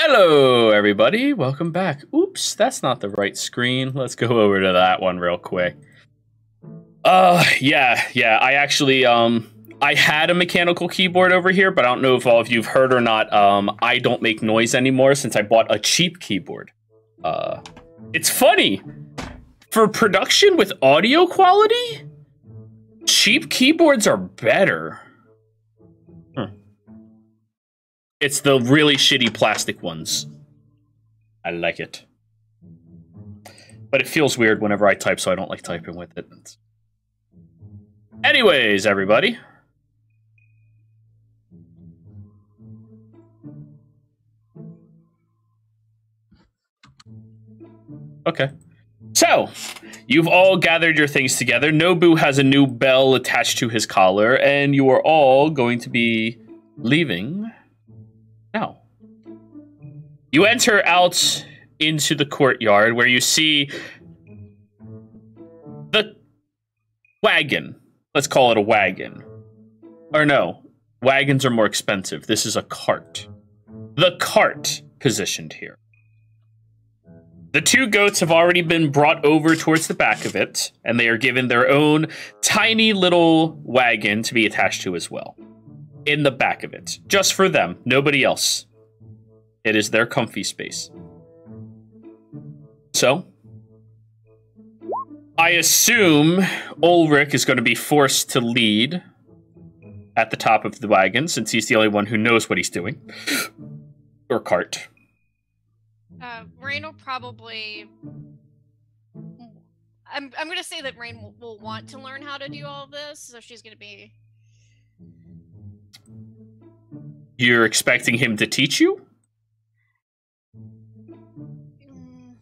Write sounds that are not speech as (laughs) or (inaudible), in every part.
Hello, everybody. Welcome back. Oops, that's not the right screen. Let's go over to that one real quick. Uh, yeah, yeah. I actually, um, I had a mechanical keyboard over here, but I don't know if all of you've heard or not. Um, I don't make noise anymore since I bought a cheap keyboard. Uh, it's funny for production with audio quality. Cheap keyboards are better. It's the really shitty plastic ones. I like it. But it feels weird whenever I type, so I don't like typing with it. Anyways, everybody. Okay. So, you've all gathered your things together. Nobu has a new bell attached to his collar, and you are all going to be leaving now. You enter out into the courtyard where you see the wagon. Let's call it a wagon. Or no, wagons are more expensive. This is a cart. The cart positioned here. The two goats have already been brought over towards the back of it, and they are given their own tiny little wagon to be attached to as well. In the back of it. Just for them, nobody else. It is their comfy space. So, I assume Ulrich is going to be forced to lead at the top of the wagon since he's the only one who knows what he's doing. (gasps) or cart. Uh, Rain will probably. I'm I'm gonna say that Rain will, will want to learn how to do all this, so she's gonna be. You're expecting him to teach you? Mm,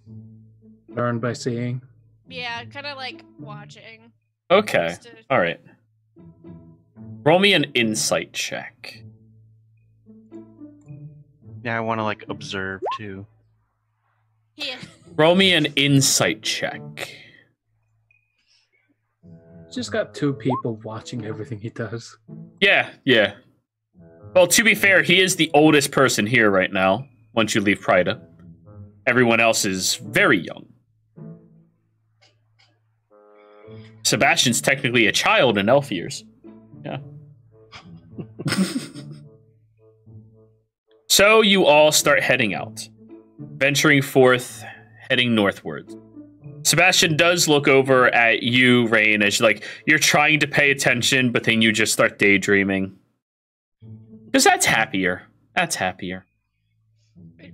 Learn by seeing. yeah, kind of like watching. Okay. to- All right. Roll me an insight check. Yeah, I want to like observe too. Yeah. Roll me an insight check. Just got two people watching everything he does. Yeah, yeah. Well, to be fair, he is the oldest person here right now, once you leave Prida. Everyone else is very young. Sebastian's technically a child in elf years. Yeah. (laughs) so you all start heading out, venturing forth, heading northwards. Sebastian does look over at you, Rain, as like you're trying to pay attention, but then you just start daydreaming. Because that's happier. That's happier.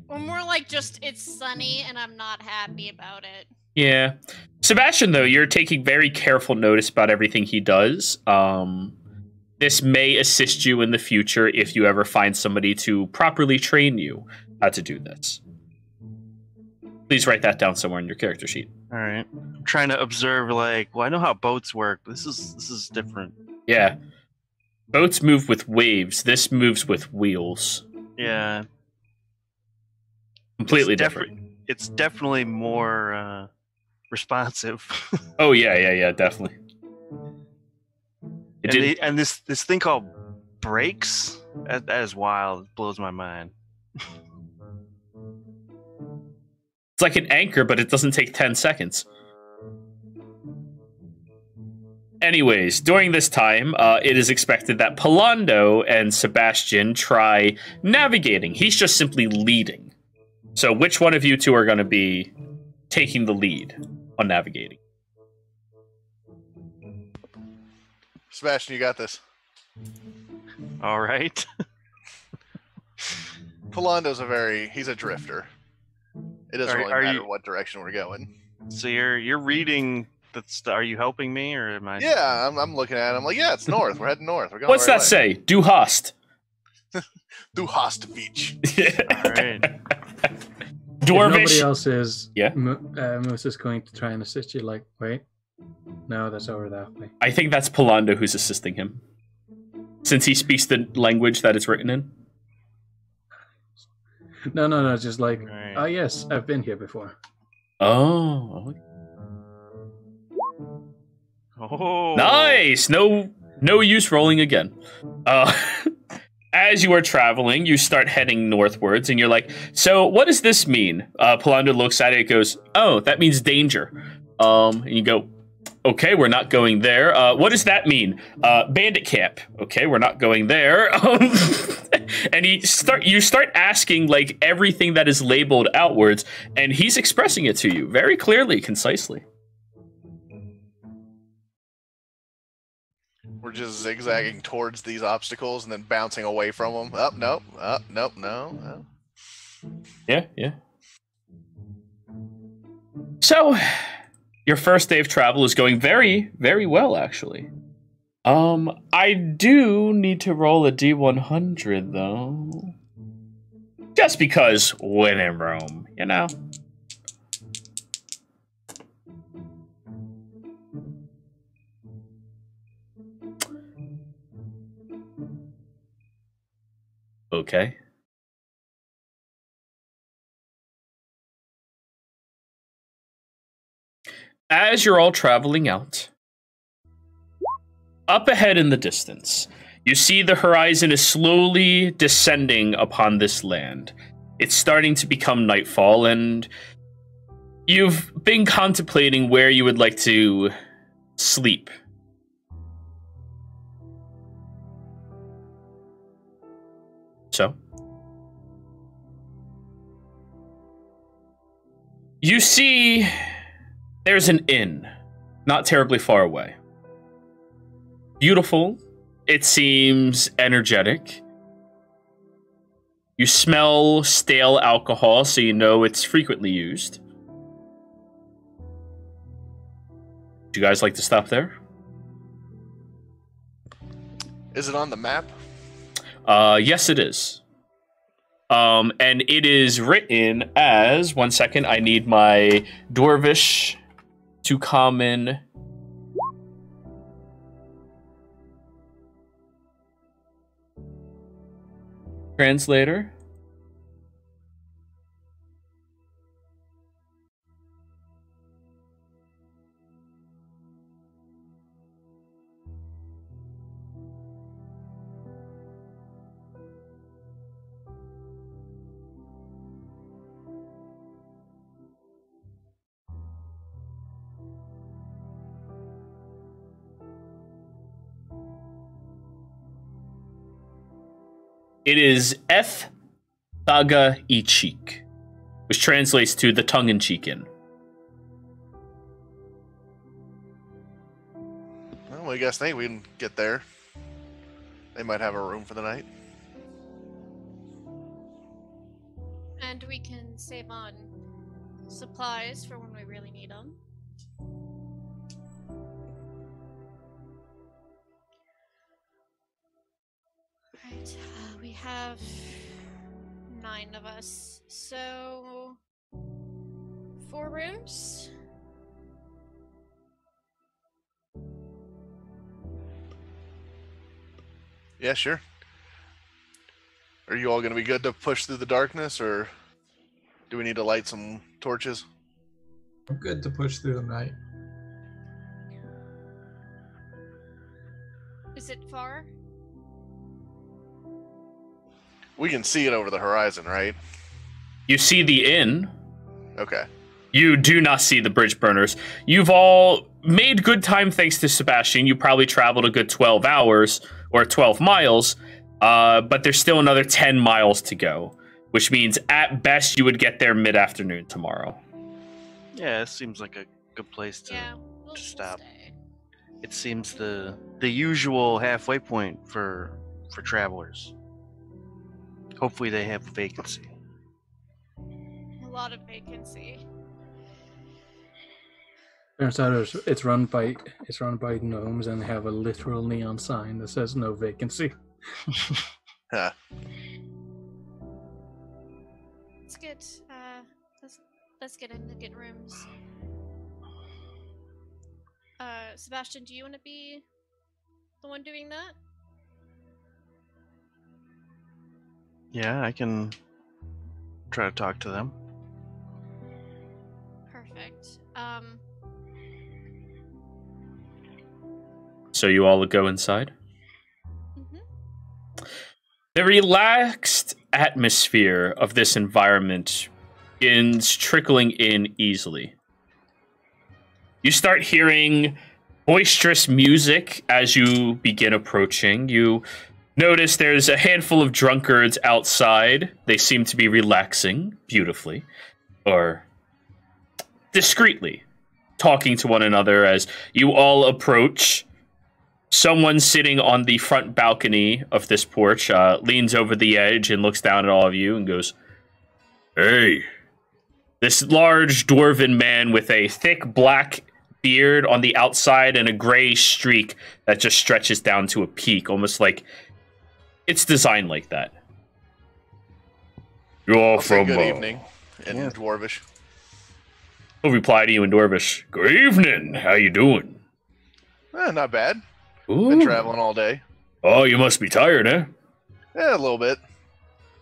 Or more like just it's sunny and I'm not happy about it. Yeah. Sebastian, though, you're taking very careful notice about everything he does. Um, this may assist you in the future if you ever find somebody to properly train you how to do this. Please write that down somewhere in your character sheet. All right, I'm trying to observe. Like, well, I know how boats work. This is this is different. Yeah. Boats move with waves. This moves with wheels. Yeah, Completely It's different. defi- It's definitely more uh, responsive. (laughs) Oh yeah, yeah, yeah, definitely. It and, they- and this this thing called brakes. That, that is wild. It blows my mind. it's like an anchor, but it doesn't take 10 seconds. Anyways, during this time, uh, it is expected that Polando and Sebastian try navigating. He's just simply leading. So, which one of you two are going to be taking the lead on navigating? Sebastian, you got this. All right. (laughs) Polando's a very he's a drifter. It doesn't Are- really are matter you- what direction we're going. so you're you're reading. That's are you helping me or am I? Yeah, I'm, I'm looking at it. I'm like, yeah, it's north. We're heading north. We're going. What's right that say? Du hast. (laughs) Du hast Beach. (laughs) All right. (laughs) If nobody else is, Yeah. Mo- uh, Moose is going to try and assist you. Like, wait, no, that's over that way. I think that's Polando who's assisting him. Since he speaks the language that it's written in. No, no, no, just like, Right. oh yes, I've been here before. Oh. Oh. Nice. No no use rolling again. Uh (laughs) as you are traveling, you start heading northwards, and you're like, "So, what does this mean?" Uh, looks at it, and goes, "Oh, that means danger." Um, and you go, "Okay, we're not going there." Uh, what does that mean? Uh, bandit camp. Okay, we're not going there. (laughs) And you start you start asking like everything that is labeled outwards, and he's expressing it to you very clearly, concisely. We're just zigzagging towards these obstacles and then bouncing away from them. Up, nope. Up, nope. No. no. Yeah, yeah. So, your first day of travel is going very, very well, actually. Um, I do need to roll a D100, though. Just because when in Rome, you know? Okay. As you're all traveling out, up ahead in the distance, you see the horizon is slowly descending upon this land. It's starting to become nightfall, and you've been contemplating where you would like to sleep. You see there's an inn not terribly far away. Beautiful. It seems energetic. You smell stale alcohol, so you know it's frequently used. Would you guys like to stop there? Is it on the map? Uh, yes, it is. Um, and it is written as one second. I need my Dwarvish to common. Translator. It is F. Thaga Ichik, which translates to the tongue in cheek inn. Well, I guess they we can get there. They might have a room for the night. And we can save on supplies for when we really need them. Right, uh, we have nine of us, so four rooms. Yeah, sure. Are you all going to be good to push through the darkness, or do we need to light some torches? I'm good to push through the night. Is it far? We can see it over the horizon, right? You see the inn. Okay. You do not see the bridge burners. You've all made good time thanks to Sebastian. You probably traveled a good 12 hours or 12 miles, uh, but there's still another 10 miles to go, which means at best you would get there mid afternoon tomorrow. Yeah, it seems like a good place to. yeah, we'll, to stop. stay. It seems the the usual halfway point for for travelers. Hopefully, they have a vacancy. A lot of vacancy. Turns out it's, it's run by it's run by gnomes and they have a literal neon sign that says no vacancy. (laughs) Huh. Let's get uh let's let's get in to get rooms. Uh Sebastian, do you wanna be the one doing that? Yeah, I can try to talk to them. Perfect. Um So you all go inside. mhm. The relaxed atmosphere of this environment begins trickling in easily. You start hearing boisterous music as you begin approaching. You notice there's a handful of drunkards outside. They seem to be relaxing beautifully or discreetly, talking to one another as you all approach. Someone sitting on the front balcony of this porch uh, leans over the edge and looks down at all of you and goes, Hey. This large dwarven man with a thick black beard on the outside and a gray streak that just stretches down to a peak, almost like it's designed like that. You're all I'll say from good uh, evening in yeah. Dwarvish. I'll reply to you in Dwarvish. Good evening. How you doing? Eh, not bad. Ooh. Been traveling all day. Oh, you must be tired, eh? Yeah, a little bit.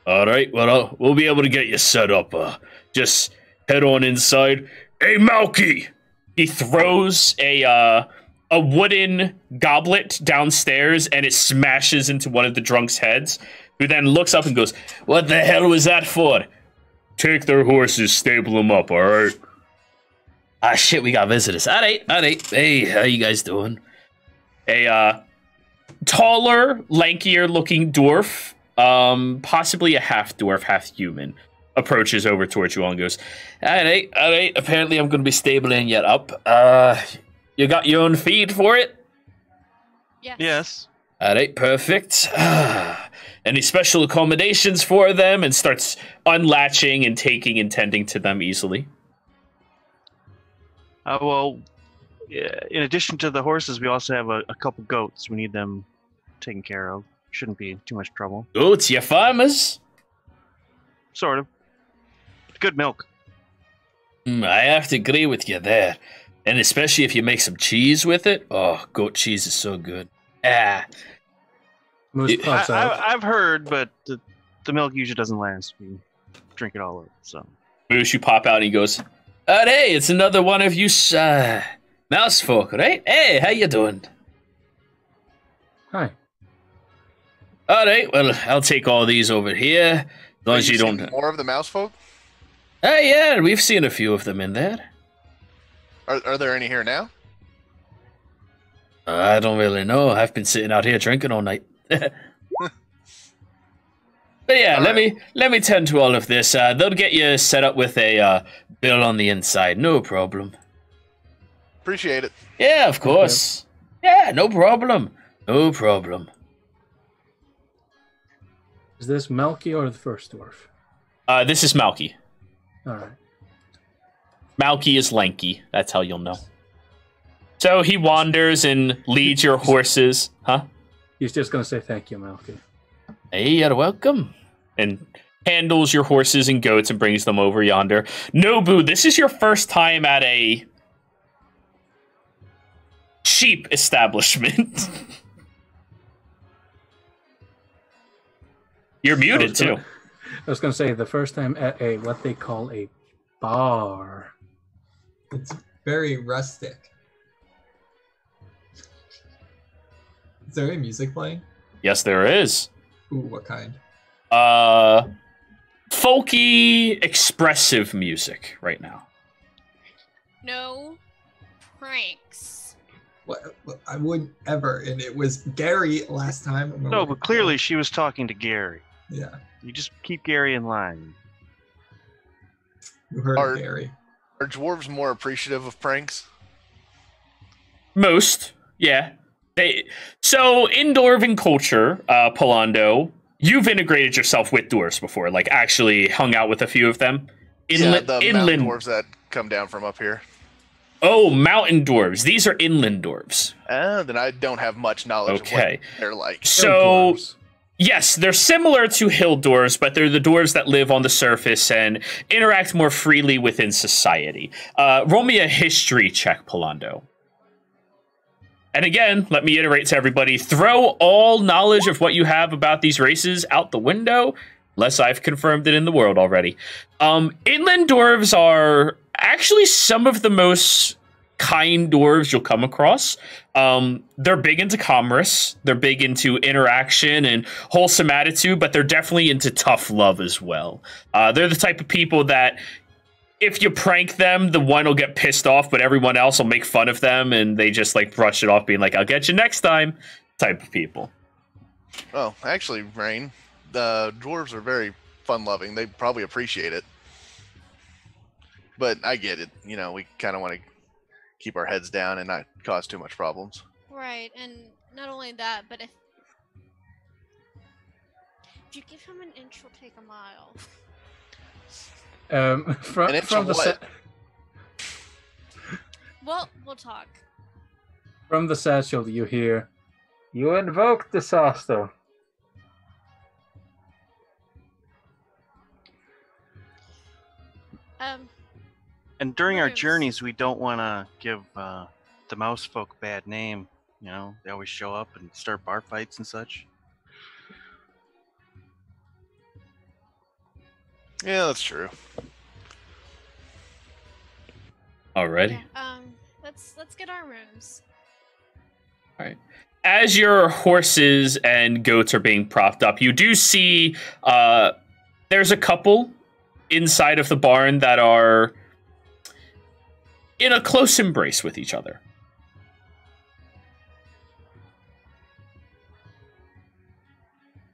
All right. Well, I'll, we'll be able to get you set up. Uh, just head on inside. Hey, Malky! He throws a uh, a wooden goblet downstairs, and it smashes into one of the drunks' heads. Who then looks up and goes, "What the hell was that for?" Take their horses, stable them up. All right. Ah, shit, we got visitors. All right, all right. Hey, how you guys doing? A uh, taller, lankier-looking dwarf, um, possibly a half dwarf, half human, approaches over towards you all and goes, "All right, all right. Apparently, I'm going to be stabling yet up. Uh, you got your own feed for it? Yes. Yes. All right, perfect. (sighs) Any special accommodations for them? And starts unlatching and taking and tending to them easily. Uh, well, in addition to the horses, we also have a, a couple goats. We need them taken care of. Shouldn't be too much trouble. Goats, you farmers? Sort of. Good milk. Mm, I have to agree with you there. And especially if you make some cheese with it. Oh, goat cheese is so good. Ah, Moose It- I, out. I, I've heard, but the, the milk usually doesn't last. We drink it all up. So Moose, you pop out and he goes, uh, hey, it's another one of you uh, mouse folk, right? Hey, how you doing? Hi. All right, well, I'll take all these over here. As long as you seeing don't... more of the mouse folk. Hey, yeah, we've seen a few of them in there. Are, are there any here now? I don't really know. I've been sitting out here drinking all night. (laughs) but yeah, All let right. me let me tend to all of this. Uh, they'll get you set up with a uh, bill on the inside. No problem. Appreciate it. Yeah, of course. Yeah, no problem. No problem. Is this Melky or the first dwarf? Uh, this is Malky. All right. Malky is lanky. That's how you'll know. So he wanders and leads your horses, huh? He's just gonna say thank you, Melky. Hey, you're welcome. And handles your horses and goats and brings them over yonder. Nobu, this is your first time at a sheep establishment. (laughs) You're muted too. gonna- I was gonna say the first time at a what they call a bar. It's very rustic. Is there any music playing? Yes, there is. Ooh, what kind? Uh folky expressive music right now. No pranks. What, what- I wouldn't ever. And it was Gary last time. No, but clearly she was talking to Gary. Yeah, You just keep Gary in line. you heard Are- of Gary. Are dwarves more appreciative of pranks? Most, yeah. They so in dwarven culture, uh, Polando, you've integrated yourself with dwarves before, like actually hung out with a few of them. yeah, the inland. mountain dwarves that come down from up here. Oh, mountain dwarves. These are inland dwarves. Uh, then I don't have much knowledge Okay. of what they're like. So Dwarves. Yes, they're similar to hill dwarves, but they're the dwarves that live on the surface and interact more freely within society. Uh, roll me a history check, Polando. And again, let me iterate to everybody: throw all knowledge of what you have about these races out the window, unless I've confirmed it in the world already. Um, inland dwarves are actually some of the most kind dwarves you'll come across. Um, they're big into commerce, they're big into interaction and wholesome attitude, but they're definitely into tough love as well. Uh, they're the type of people that if you prank them, the one will get pissed off, but everyone else will make fun of them and they just like brush it off, being like, I'll get you next time type of people. Oh, actually, Rain, the dwarves are very fun loving. They probably appreciate it. But I get it. You know, we kind of want to keep our heads down and not cause too much problems. Right, and not only that, but if if you give him an inch, he'll take a mile. Um, (laughs) from An inch from the what? sa- Well, we'll talk. from the satchel, you hear, "You invoke disaster." Um, And during our journeys, we don't want to give uh, the mouse folk a bad name. You know, they always show up and start bar fights and such. Yeah, that's true. Alrighty. yeah, um, let's let's get our rooms. All right. As your horses and goats are being propped up, you do see uh, there's a couple inside of the barn that are in a close embrace with each other.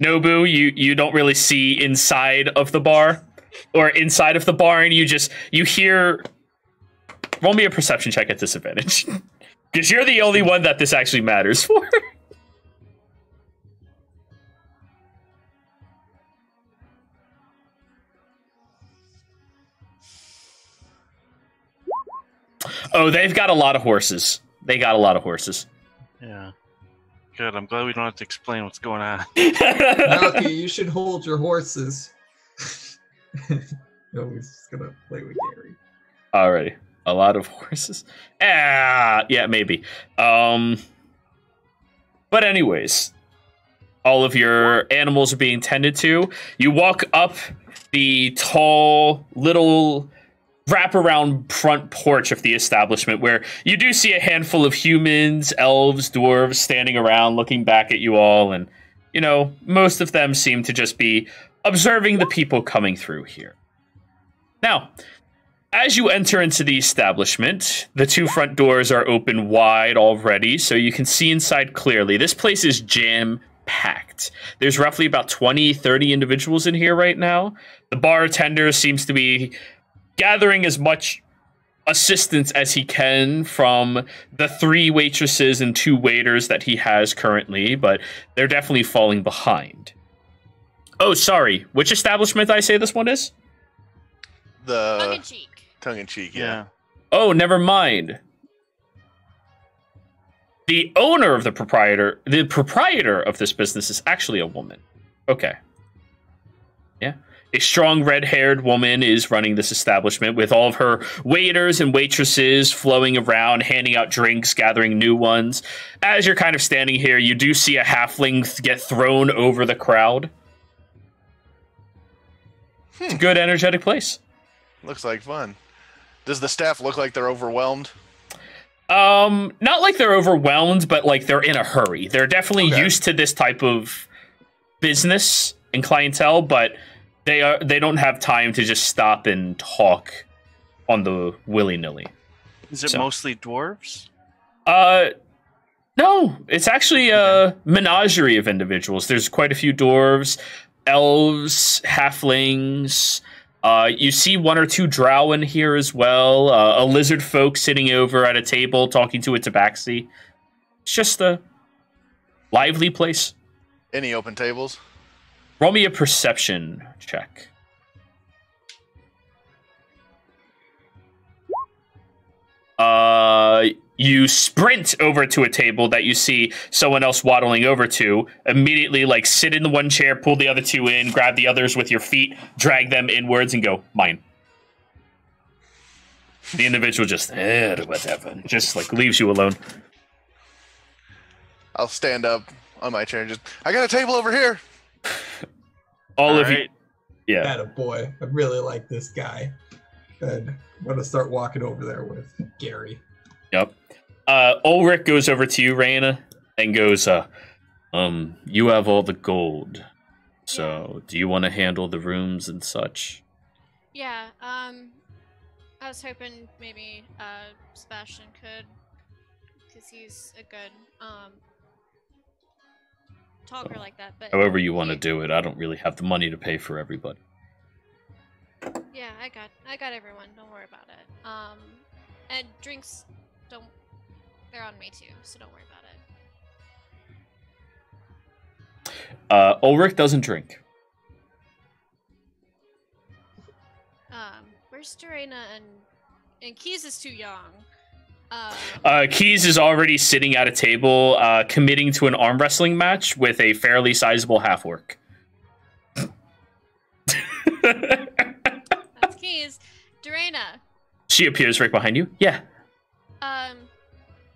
Nobu, you you don't really see inside of the bar or inside of the bar and You just you hear. Roll me a perception check at disadvantage. (laughs) Because you're the only one that this actually matters for. (laughs) oh, they've got a lot of horses. They got a lot of horses. Yeah. Good. I'm glad we don't have to explain what's going on. (laughs) Malky, you should hold your horses. (laughs) no, he's just gonna play with Gary. Alrighty. A lot of horses. Ah, yeah, maybe. Um But anyways, all of your animals are being tended to. You walk up the tall little wraparound front porch of the establishment where you do see a handful of humans, elves, dwarves standing around looking back at you all and you know, most of them seem to just be observing the people coming through here. Now, as you enter into the establishment, the two front doors are open wide already, so you can see inside clearly. This place is jam packed. There's roughly about 20, 30 individuals in here right now. The bartender seems to be gathering as much assistance as he can from the three waitresses and two waiters that he has currently, but they're definitely falling behind. Oh, sorry. Which establishment did I say this one is? The Tongue in cheek. tongue in cheek, yeah. yeah. Oh, never mind. The owner of the proprietor, the proprietor of this business is actually a woman. Okay. Yeah. A strong red haired woman is running this establishment with all of her waiters and waitresses flowing around, handing out drinks, gathering new ones. As you're kind of standing here, you do see a halfling get thrown over the crowd. It's a good, energetic place. Looks like fun. Does the staff look like they're overwhelmed? Um, not like they're overwhelmed, but like they're in a hurry. They're definitely Okay. used to this type of business and clientele, but they are they don't have time to just stop and talk on the willy nilly. Is it So- mostly dwarves? Uh, no, it's actually a menagerie of individuals. There's quite a few dwarves, elves, halflings. Uh, you see one or two drow in here as well. Uh, a lizard folk sitting over at a table talking to a tabaxi. It's just a lively place. Any open tables? Roll me a perception check. Uh, you sprint over to a table that you see someone else waddling over to. Immediately, like sit in the one chair, pull the other two in, grab the others with your feet, drag them inwards, and go mine. The individual just eh, whatever, just like leaves you alone. I'll stand up on my chair and just, I got a table over here. (laughs) All of you, yeah. That a boy. I really like this guy. And I'm gonna start walking over there with Gary. Yep. Uh, Ulrich goes over to you, Raina, and goes, uh, um, you have all the gold. So, do you want to handle the rooms and such? Yeah, um, I was hoping maybe uh, Sebastian could, because he's a good um talker like that. But However, you want to do it. I don't really have the money to pay for everybody. Yeah, I got, I got everyone. Don't worry about it. Um, and drinks, don't, they're on me too, so don't worry about it. Uh, Ulrich doesn't drink. Um, where's Dorena and and Keys is too young. Uh, Keys is already sitting at a table, uh, committing to an arm wrestling match with a fairly sizable half orc. that's Keys. Dorena, she appears right behind you. Yeah. um,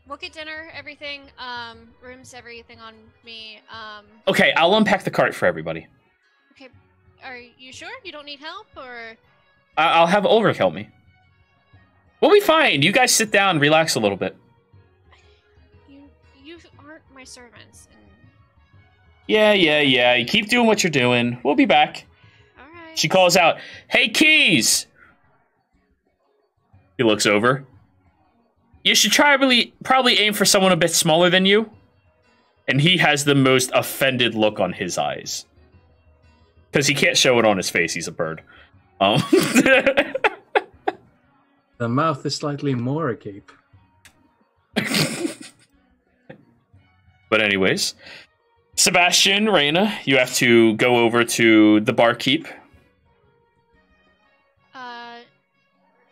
we'll get dinner, everything, um, rooms, everything on me. Um, Okay, I'll unpack the cart for everybody. okay, are you sure you don't need help or? I- I'll have Ulrich help me. We'll be fine. You guys sit down, relax a little bit. You you aren't my servants. And, Yeah, yeah, yeah. You keep doing what you're doing. We'll be back. all right. She calls out, Hey, Keys! He looks over. You should try really, probably aim for someone a bit smaller than you. And he has the most offended look on his eyes. Because he can't show it on his face. He's a bird. Um, (laughs) The mouth is slightly more agape. (laughs) but, anyways, Sebastian, Raina, you have to go over to the barkeep. Uh,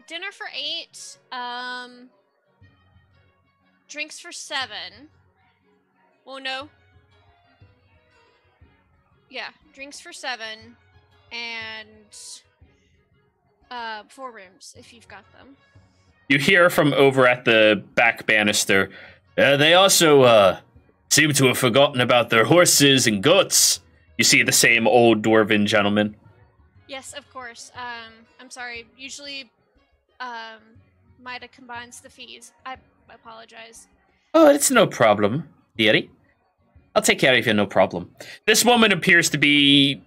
dinner for eight. Um, drinks for seven. Well, no. Yeah, drinks for seven, and uh, four rooms if you've got them. You hear from over at the back banister. Uh, they also uh, seem to have forgotten about their horses and goats. You see the same old dwarven gentleman. Yes, of course. Um, I'm sorry. Usually, um, Mida combines the fees. I apologize. Oh, it's no problem, dearie. I'll take care of you, no problem. This woman appears to be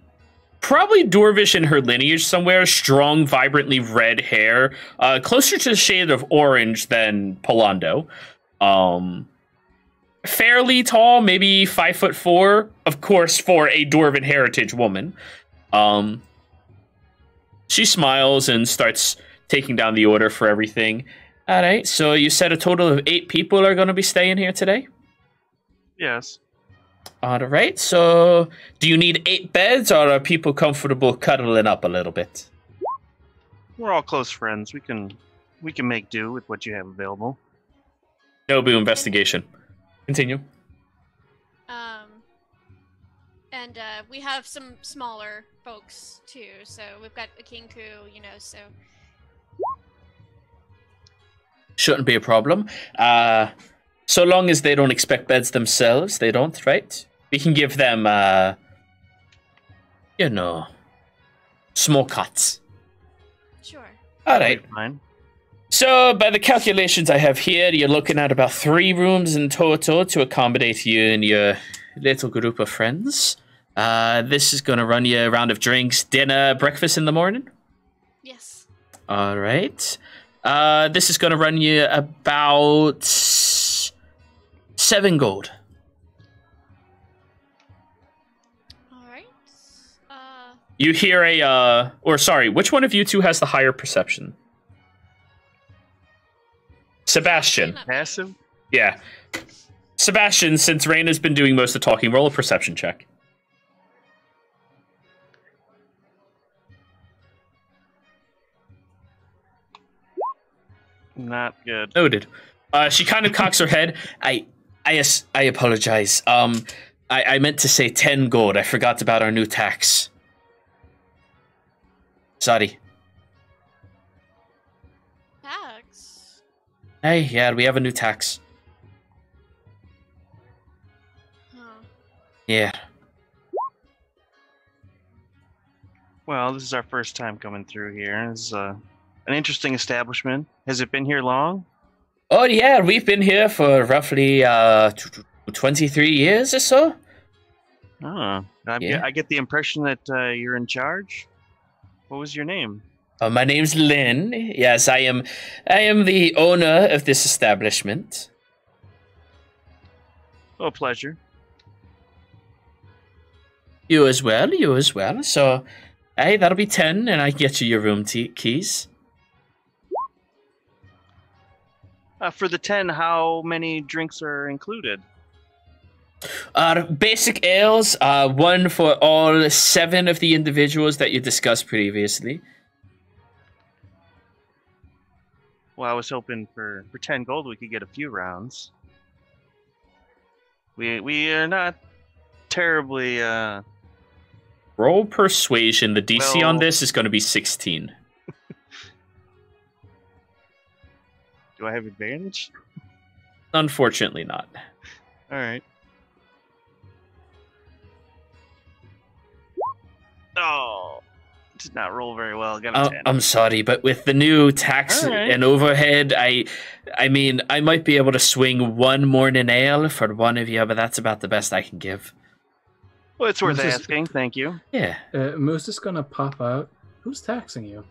probably dwarvish in her lineage somewhere. Strong, vibrantly red hair, uh, closer to the shade of orange than Polando. Um, fairly tall, maybe five foot four. Of course, for a dwarven heritage woman. Um, she smiles and starts taking down the order for everything. All right, so you said a total of eight people are going to be staying here today? Yes. All right, so do you need eight beds or are people comfortable cuddling up a little bit? We're all close friends. We can we can make do with what you have available. Nobu investigation. Continue. Um, and uh, we have some smaller folks too. So we've got a kenku, you know. So Shouldn't be a problem. Uh, so long as they don't expect beds themselves, they don't, right? We can give them, uh, you know, small cots. sure. All right. Fine. So, by the calculations I have here, you're looking at about three rooms in total to accommodate you and your little group of friends. Uh, this is going to run you a round of drinks, dinner, breakfast in the morning. Yes. All right. Uh, this is going to run you about seven gold. All right. Uh, You hear a, uh, or sorry, which one of you two has the higher perception? Sebastian. not me. Passive. Yeah. Sebastian, since Raina's been doing most of the talking, roll a perception check. Not good. Noted. Uh, she kind of cocks her head. I, I, as- I apologize. Um, I, I meant to say ten gold. I forgot about our new tax. Sorry. Tax. Hey, yeah, we have a new tax. Huh. Yeah. Well, this is our first time coming through here. It's uh, an interesting establishment. Has it been here long? Oh yeah, we've been here for roughly uh, tw- tw- 23 years or so. Oh, I, Yeah. get, I get the impression that uh, you're in charge. What was your name? Uh, my name's Lynn. Yes, I am. I am the owner of this establishment. Oh, pleasure. You as well. You as well. So, hey, that'll be ten, and I get you your room t- keys. Uh, for the ten, how many drinks are included? Uh, basic ales. Uh, one for all seven of the individuals that you discussed previously. Well, I was hoping for for ten gold we could get a few rounds. We we are not terribly uh Roll persuasion. The DC on this is going to be sixteen. Do I have advantage? Unfortunately, not. All right. Oh, did not roll very well. Got a Uh, I'm sorry, but with the new tax All right. and overhead, I, I mean, I might be able to swing one morning ale for one of you, but that's about the best I can give. well, it's worth This is- asking. Thank you. Yeah. Uh, Moose is gonna pop out. Who's taxing you?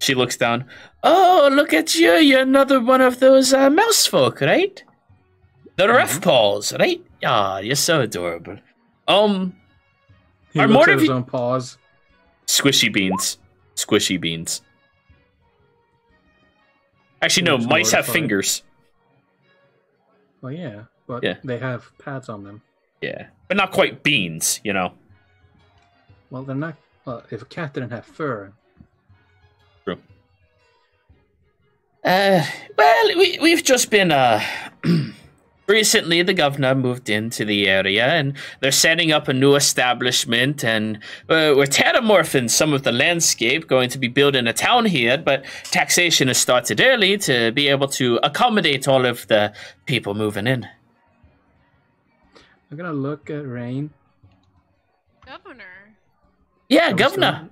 She looks down. Oh, look at you! You're another one of those uh, mouse folk, right? The ref paws, right? Ah, you're so adorable. Um, He Are more of his you- own paws. squishy beans, squishy beans. Actually, no, mice have fingers. Well, yeah, but Yeah. they have pads on them. Yeah, but not quite beans, you know. Well, they're not. Well, if a cat didn't have fur, Uh, well, we, we've just been, uh, (clears throat) recently the governor moved into the area and they're setting up a new establishment and uh, we're terramorphing some of the landscape, going to be building a town here, but taxation has started early to be able to accommodate all of the people moving in. I'm gonna look at Rain. Governor, Yeah, I governor.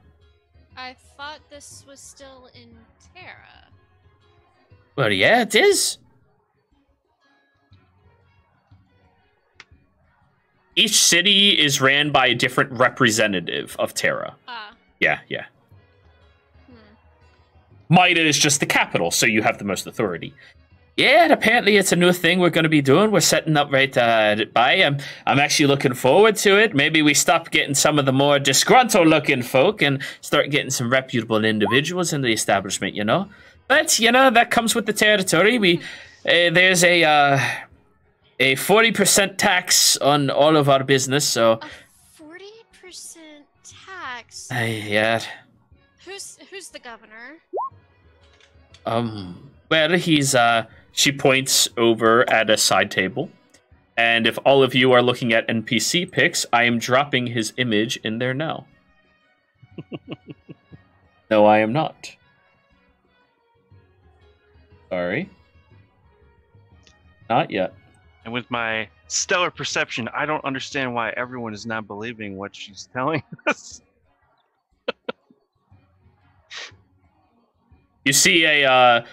I thought this was still in Terra. Well, yeah, it is. Each city is ran by a different representative of Terra. Ah, Yeah, yeah. hmm. Mida is just the capital, so you have the most authority. Yeah, and apparently it's a new thing we're going to be doing. We're setting up right uh, by. I'm, I'm actually looking forward to it. Maybe we stop getting some of the more disgruntled looking folk and start getting some reputable individuals in the establishment, you know? But, you know, that comes with the territory. We uh, There's a, uh, a 40% tax on all of our business, so, forty percent tax. uh, yeah. Who's who's the governor? Um, well, he's, uh, she points over at a side table. And if all of you are looking at NPC pics, I am dropping his image in there now. (laughs) no, I am not. Sorry. Not yet. And with my stellar perception, I don't understand why everyone is not believing what she's telling (laughs) us. You see a uh,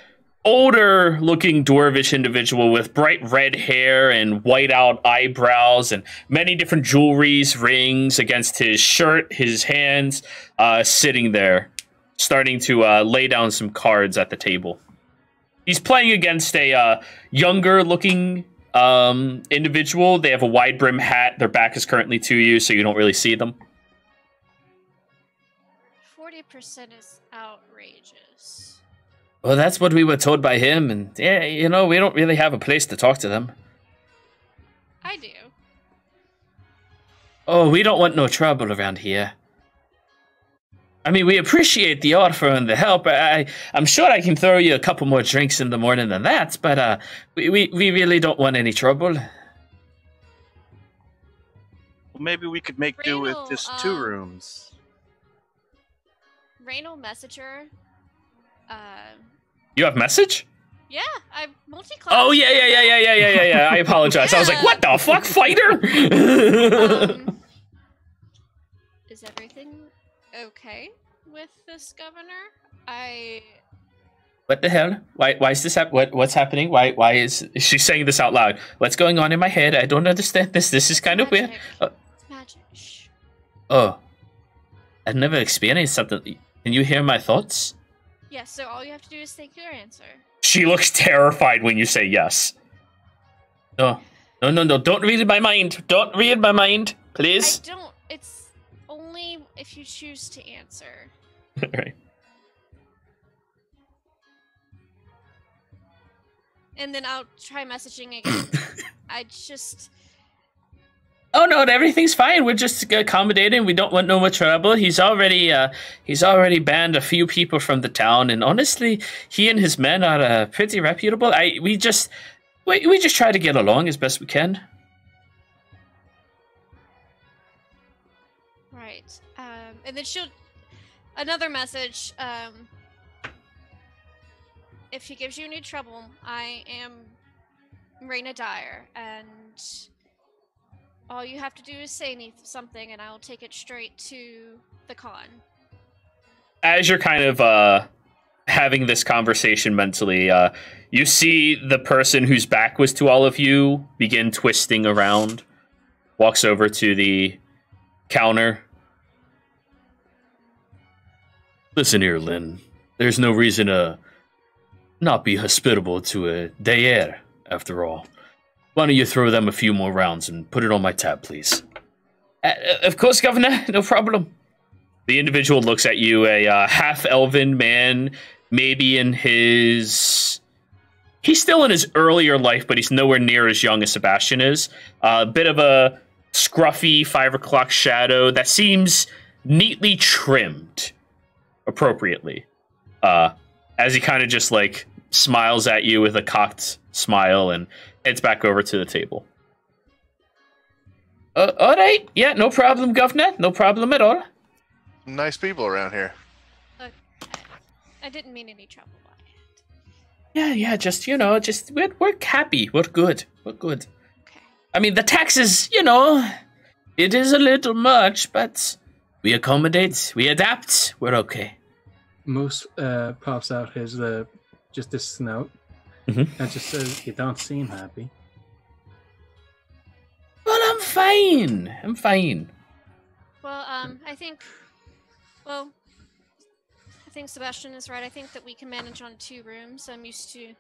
older looking dwarvish individual with bright red hair and white out eyebrows and many different jewelries, rings against his shirt, his hands, uh, sitting there, starting to uh, lay down some cards at the table. He's playing against a uh, younger looking um, individual. They have a wide brim hat. Their back is currently to you, so you don't really see them. Forty percent is outrageous. Well, that's what we were told by him, and yeah, you know, we don't really have a place to talk to them. I do. Oh, we don't want no trouble around here. I mean, we appreciate the offer and the help. I, I'm sure I can throw you a couple more drinks in the morning than that, but uh, we, we, we really don't want any trouble. Well, maybe we could make do with Randall, just two um, rooms. Raynal Messenger. Uh, You have message? yeah, I multi-class. Oh yeah, yeah, yeah, yeah, yeah, yeah, yeah, yeah. I apologize. I was like, what the fuck, fighter? Um, (laughs) is everything okay with this governor? I What the hell? Why? Why is this hap- What? What's happening? Why? Why is she saying this out loud? What's going on in my head? I don't understand this. This is kind of weird. Uh, It's magic. Shh. Oh, I've never experienced something. Can you hear my thoughts? Yeah, so all you have to do is think your answer. She looks terrified when you say yes. No, no, no, no! Don't read my mind. Don't read my mind, please. I don't. It's only if you choose to answer. (laughs) right. And then I'll try messaging (laughs) again. I just. Oh no, everything's fine. We're just accommodating. We don't want no more trouble. He's already uh he's already banned a few people from the town, and honestly, he and his men are uh, pretty reputable. I we just we, we just try to get along as best we can. And then she'll. Another message. Um, if he gives you any trouble, I am Raina Dyer, and all you have to do is say something, and I'll take it straight to the con. As you're kind of uh having this conversation mentally, uh you see the person whose back was to all of you begin twisting around, walks over to the counter. Listen here, Lynn. There's no reason to not be hospitable to a Dayer, after all. Why don't you throw them a few more rounds and put it on my tab, please? Uh, uh, of course, Governor. No problem. The individual looks at you, a uh, half elven man, maybe in his. He's still in his earlier life, but he's nowhere near as young as Sebastian is. A bit of a scruffy five o'clock shadow that seems neatly trimmed appropriately. Uh, as he kind of just like smiles at you with a cocked smile and heads back over to the table. Uh, all right, yeah, no problem, Governor. No problem at all. Nice people around here. I didn't mean any trouble by it. Yeah, yeah, just you know, just we're we're happy. We're good. We're good. Okay. I mean, the taxes, you know, it is a little much, but we accommodate, we adapt. We're okay. Moose uh, pops out his uh, just this snout Mhm. and just says, "You don't seem happy." Well, I'm fine. I'm fine. Well, um, I think. Well, I think Sebastian is right. I think that we can manage on two rooms. I'm used to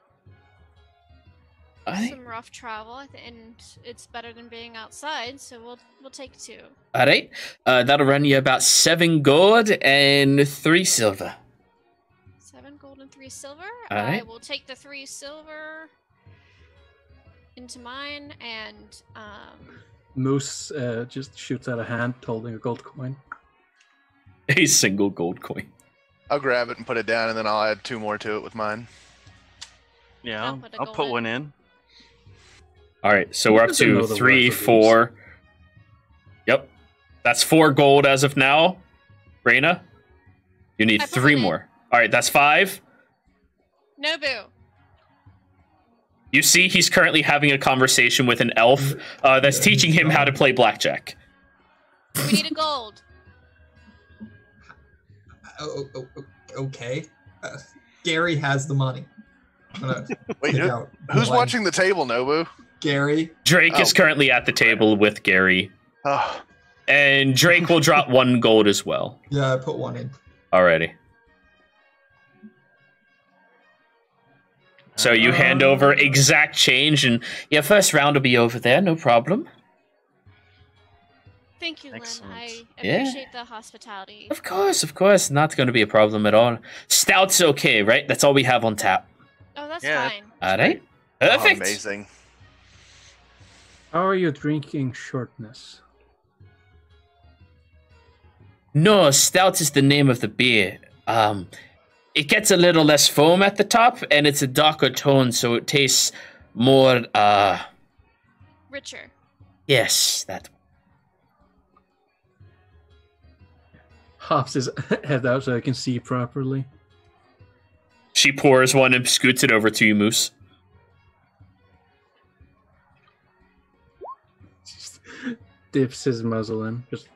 I think. some rough travel, and it's better than being outside. So we'll we'll take two. All right, uh, that'll run you about seven gold and three silver. Seven gold and three silver. All I right. will take the three silver into mine, and um, Moose uh, just shoots out a hand holding a gold coin. (laughs) A single gold coin. I'll grab it and put it down, and then I'll add two more to it with mine. Yeah, I'll I'll, put a I'll put in. one in. All right, so we're up to three, worth these? four. Yep, that's four gold as of now. Raina, you need three more. All right, that's five. Nobu. You see, he's currently having a conversation with an elf uh, that's Yeah, teaching he's him how to play blackjack. We need a gold. Oh, oh, oh, okay. Uh, Gary has the money. I'm gonna Wait, who- out who's watching the table, Nobu? Gary. Drake is Oh. currently at the table with Gary, Oh, and Drake will drop (laughs) one gold as well. Yeah, I put one in. Already. So you um, hand over exact change, and your first round will be over there, no problem. Thank you, Lynn. Excellent. I Yeah. appreciate the hospitality. Of course, of course, not going to be a problem at all. Stout's okay, right? That's all we have on tap. Oh, that's Yeah. fine. All right, oh, perfect. amazing. How are you drinking shortness? No, stout is the name of the beer. Um, it gets a little less foam at the top, and it's a darker tone, so it tastes more. Uh, Richer. yes, that. Hops his (laughs) head out so I can see properly. She pours one and scoots it over to you, Moose. dips his muzzle in. Just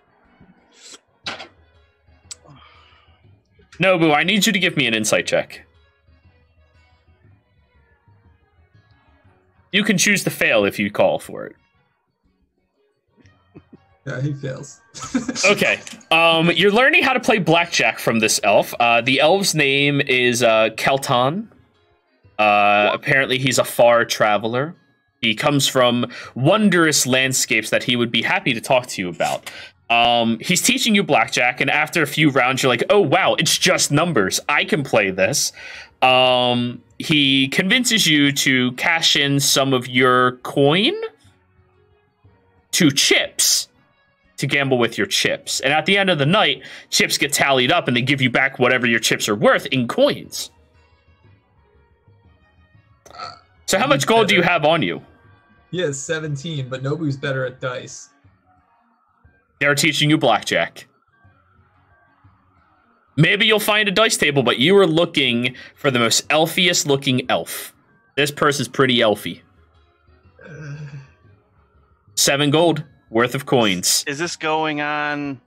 Nobu, I need you to give me an insight check. You can choose to fail if you call for it. Yeah, he fails. (laughs) okay. Um, you're learning how to play blackjack from this elf. Uh, the elf's name is uh, Kelton. Uh, apparently, he's a far traveler. He comes from wondrous landscapes that he would be happy to talk to you about. Um, he's teaching you blackjack, and after a few rounds, you're like, "Oh wow, it's just numbers. I can play this." Um, he convinces you to cash in some of your coin to chips to gamble with your chips. And at the end of the night, chips get tallied up and they give you back whatever your chips are worth in coins. So, how much gold do you have on you? he has 17, but Nobu's better at dice. They're teaching you blackjack. Maybe you'll find a dice table, but you are looking for the most elfiest looking elf. This person's pretty elfy. (sighs) Seven gold worth of coins. Is this going on?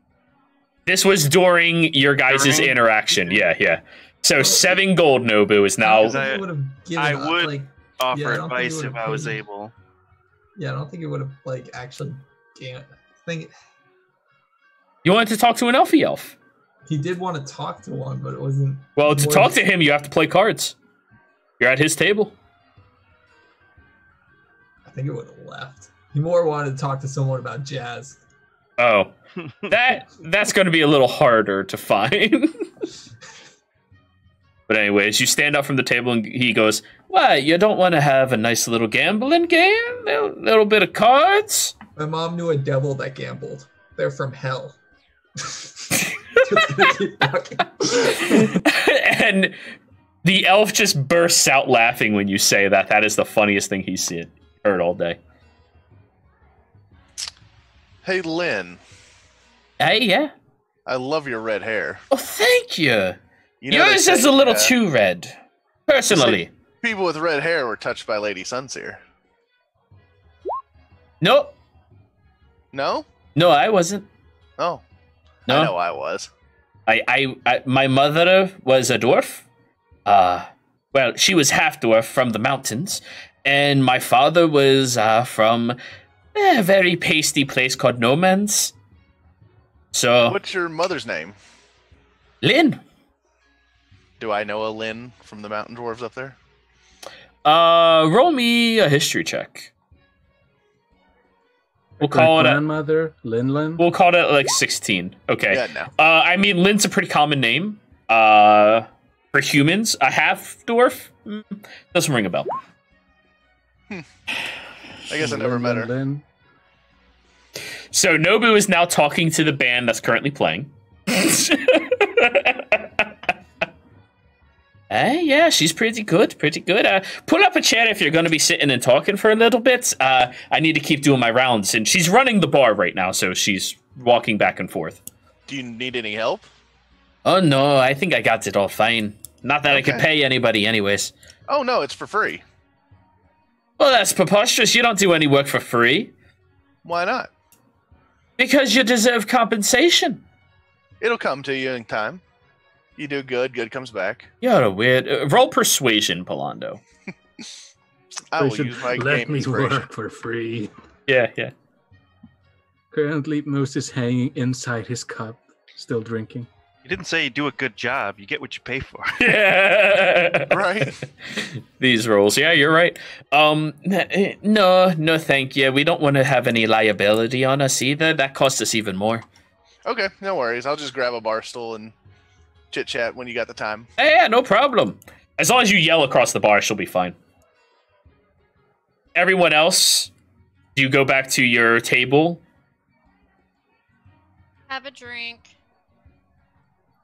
This was during your guys' During? interaction. Yeah, yeah. So oh. seven gold Nobu is now. Because I- would I up, would- like, Offer Yeah, I don't think it advice if I was been- able. yeah, I don't think it would have like actually. Damn, think You wanted to talk to an elfie elf. he did want to talk to one, but it wasn't. Well, to talk to him, you have to play cards. You're at his table. I think it would have left. He more wanted to talk to someone about jazz. Oh, (laughs) that that's going to be a little harder to find. (laughs) (laughs) but anyways, you stand up from the table and he goes, "What? You don't want to have a nice little gambling game? A little bit of cards?" My mom knew a devil that gambled. They're from hell. Just gonna keep talking. and the elf just bursts out laughing when you say that. That is the funniest thing he's seen heard all day. Hey, Lynn, Hey, yeah. I love your red hair. Oh, thank you. You know they Yours is a little uh, too red, personally. People with red hair were touched by Lady Sunseer. No, No? no, I wasn't. Oh, No, I know I was. I, I, I, my mother was a dwarf. Uh, well, she was half dwarf from the mountains, and my father was uh, from a very pasty place called Nomans. So, What's your mother's name? Lynn, Do I know a Lynn from the mountain dwarves up there? Uh, roll me a history check. We'll call it a, grandmother, Linlin. we'll call it like sixteen. Okay. Yeah, no. Uh, I mean, Lynn's a pretty common name. Uh, for humans, a half dwarf mm, doesn't ring a bell. I guess I never met her. Lin. So Nobu is now talking to the band that's currently playing. (laughs) Eh, yeah, she's pretty good, pretty good. Uh, pull up a chair if you're going to be sitting and talking for a little bit. Uh, I need to keep doing my rounds, and she's running the bar right now, so she's walking back and forth. Do you need any help? Oh no, I think I got it all fine. Not that I could pay anybody, anyways. Oh no, it's for free. Well, that's preposterous. You don't do any work for free Why not? because you deserve compensation. It'll come to you in time. You do good, good comes back. You're a weird. Uh, roll persuasion, Polando. (laughs) I will should use my let game me work for free. Yeah, yeah. Currently, Moose is hanging inside his cup, still drinking. You didn't say you do a good job. You get what you pay for. (laughs) Yeah. Right. (laughs) These rolls. Yeah, you're right. Um, no, no, thank you. We don't want to have any liability on us either. That costs us even more. Okay, no worries. I'll just grab a bar stool and chit chat when you got the time. Yeah, no problem. As long as you yell across the bar, she'll be fine. Everyone else, do you go back to your table? Have a drink.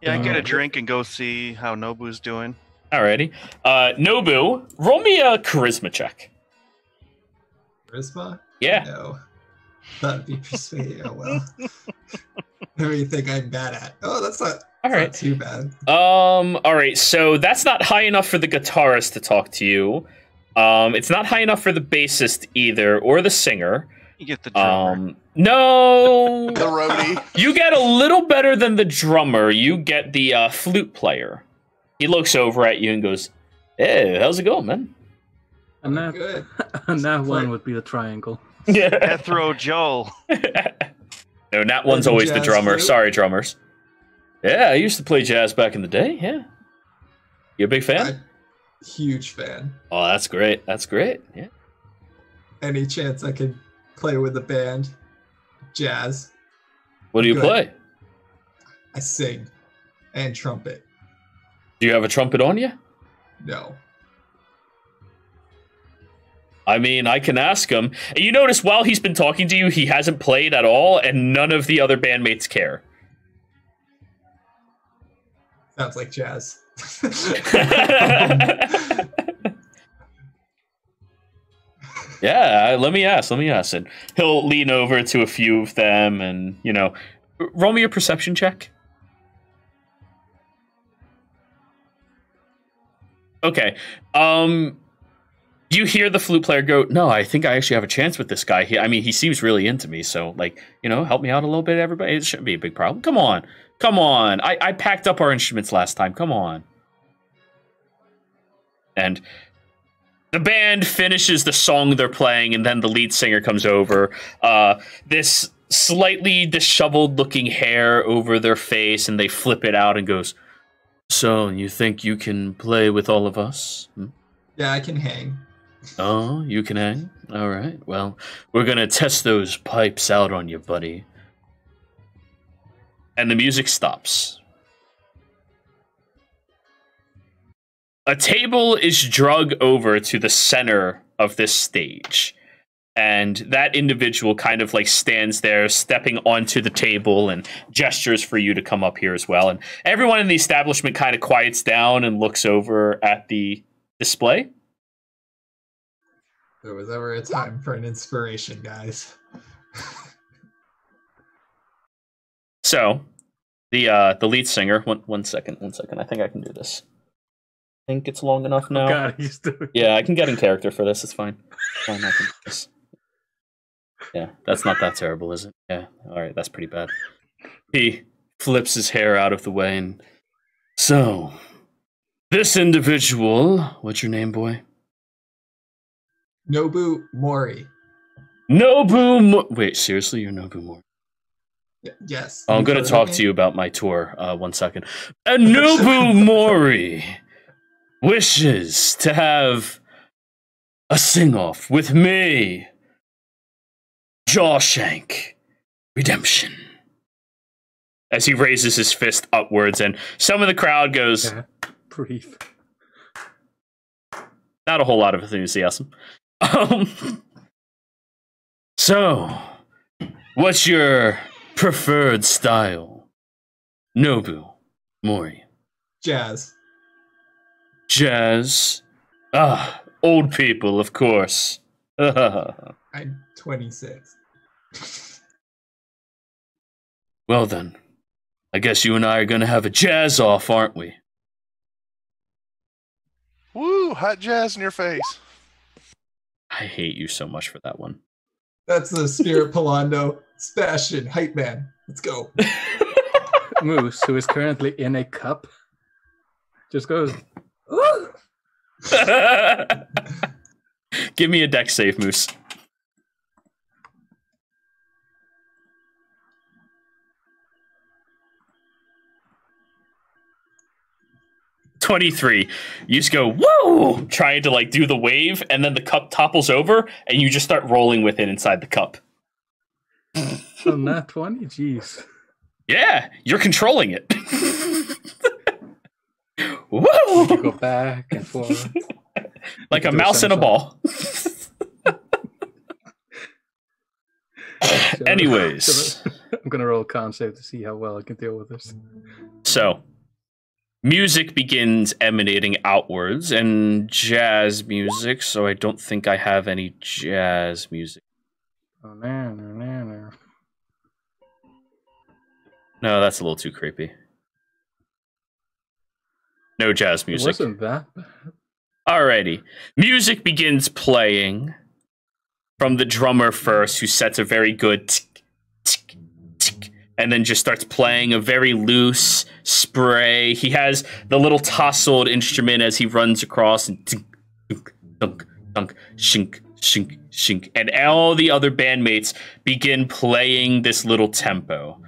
Yeah, I get Uh, a drink and go see how Nobu's doing. Alrighty. Uh, Nobu, roll me a charisma check. Charisma? Yeah. No. That'd be persuade. Oh well. (laughs) what do you think I'm bad at? Oh, that's not, All that's right. not too bad. Um. All right. So that's not high enough for the guitarist to talk to you. Um. It's not high enough for the bassist either, or the singer. You get the drummer. Um. No. (laughs) The roadie. you get a little better than the drummer. You get the uh, flute player. He looks over at you and goes, "Hey, how's it going, man?" And that, Good. (laughs) and that one Play- would be the triangle. Yeah. Jethro Tull. (laughs) no, that one's always the drummer. flute? Sorry, drummers. Yeah, I used to play jazz back in the day. Yeah. You a big fan? I'm huge fan. Oh, that's great. That's great. Yeah. Any chance I could play with the band, jazz, What do you Good. play? I sing, and trumpet. Do you have a trumpet on you? No. I mean, I can ask him. And you notice while he's been talking to you, he hasn't played at all, and none of the other bandmates care. Sounds like jazz. (laughs) yeah, let me ask. Let me ask. And he'll lean over to a few of them, and you know, roll me a perception check. Okay. Um, you hear the flute player go, "No, I think I actually have a chance with this guy. He, I mean, he seems really into me. So, like, you know, help me out a little bit, everybody. It shouldn't be a big problem. Come on, come on. I, I packed up our instruments last time. Come on." And the band finishes the song they're playing, and then the lead singer comes over. Uh, this slightly disheveled looking hair over their face, and they flip it out and goes, "So you think you can play with all of us?" Hmm? yeah, I can hang. Oh, you can hang? All right. Well, we're going to test those pipes out on you, buddy. And the music stops. A table is drug over to the center of this stage. And that individual kind of like stands there, stepping onto the table and gestures for you to come up here as well. And everyone in the establishment kind of quiets down and looks over at the display. There was ever a time for an inspiration, guys. (laughs) So, the uh the lead singer. One one second, one second. I think I can do this. I think it's long enough now. God, he's doing. Yeah, I can get in character for this. It's fine. (laughs) Fine, I can this. Yeah, that's not that terrible, is it? Yeah. All right, that's pretty bad. He flips his hair out of the way and. So, this individual. What's your name, boy? Nobu Mori. Nobu. Mo- Wait, seriously, you're Nobu Mori. Y- yes. I'm going to talk to you about my tour. Uh, one second. Anubu (laughs) Mori wishes to have a sing off with me, Jawshank Redemption. As he raises his fist upwards, and some of the crowd goes, Yeah, (laughs) brief. not a whole lot of enthusiasm. Um, so, what's your preferred style? Nobu Mori. Jazz. Jazz. Ah, old people, of course. (laughs) I'm 26. well, then, I guess you and I are gonna have a jazz off, aren't we? Woo! Hot jazz in your face. I hate you so much for that one. That's the spirit Palando. Sebastian, hype man. Let's go. (laughs) Moose, who is currently in a cup, just goes. (laughs) Give me a dex save, Moose. Twenty-three. You just go whoa, trying to like do the wave, and then the cup topples over, and you just start rolling with it inside the cup. On that 20? Jeez. Yeah, you're controlling it. (laughs) You whoa, go back and forth. (laughs) like a mouse in a ball. (laughs) Anyways. I'm gonna roll a con save to see how well I can deal with this. So, music begins emanating outwards and jazz music, so I don't think I have any jazz music. Oh, no, oh, no, oh. no, that's a little too creepy. No jazz It music. wasn't that bad. Alrighty. Music begins playing from the drummer first, who sets a very good and then just starts playing a very loose spray. He has the little tousled instrument as he runs across and tick, dunk, dunk, shunk, shink, shink, shink. And all the other bandmates begin playing this little tempo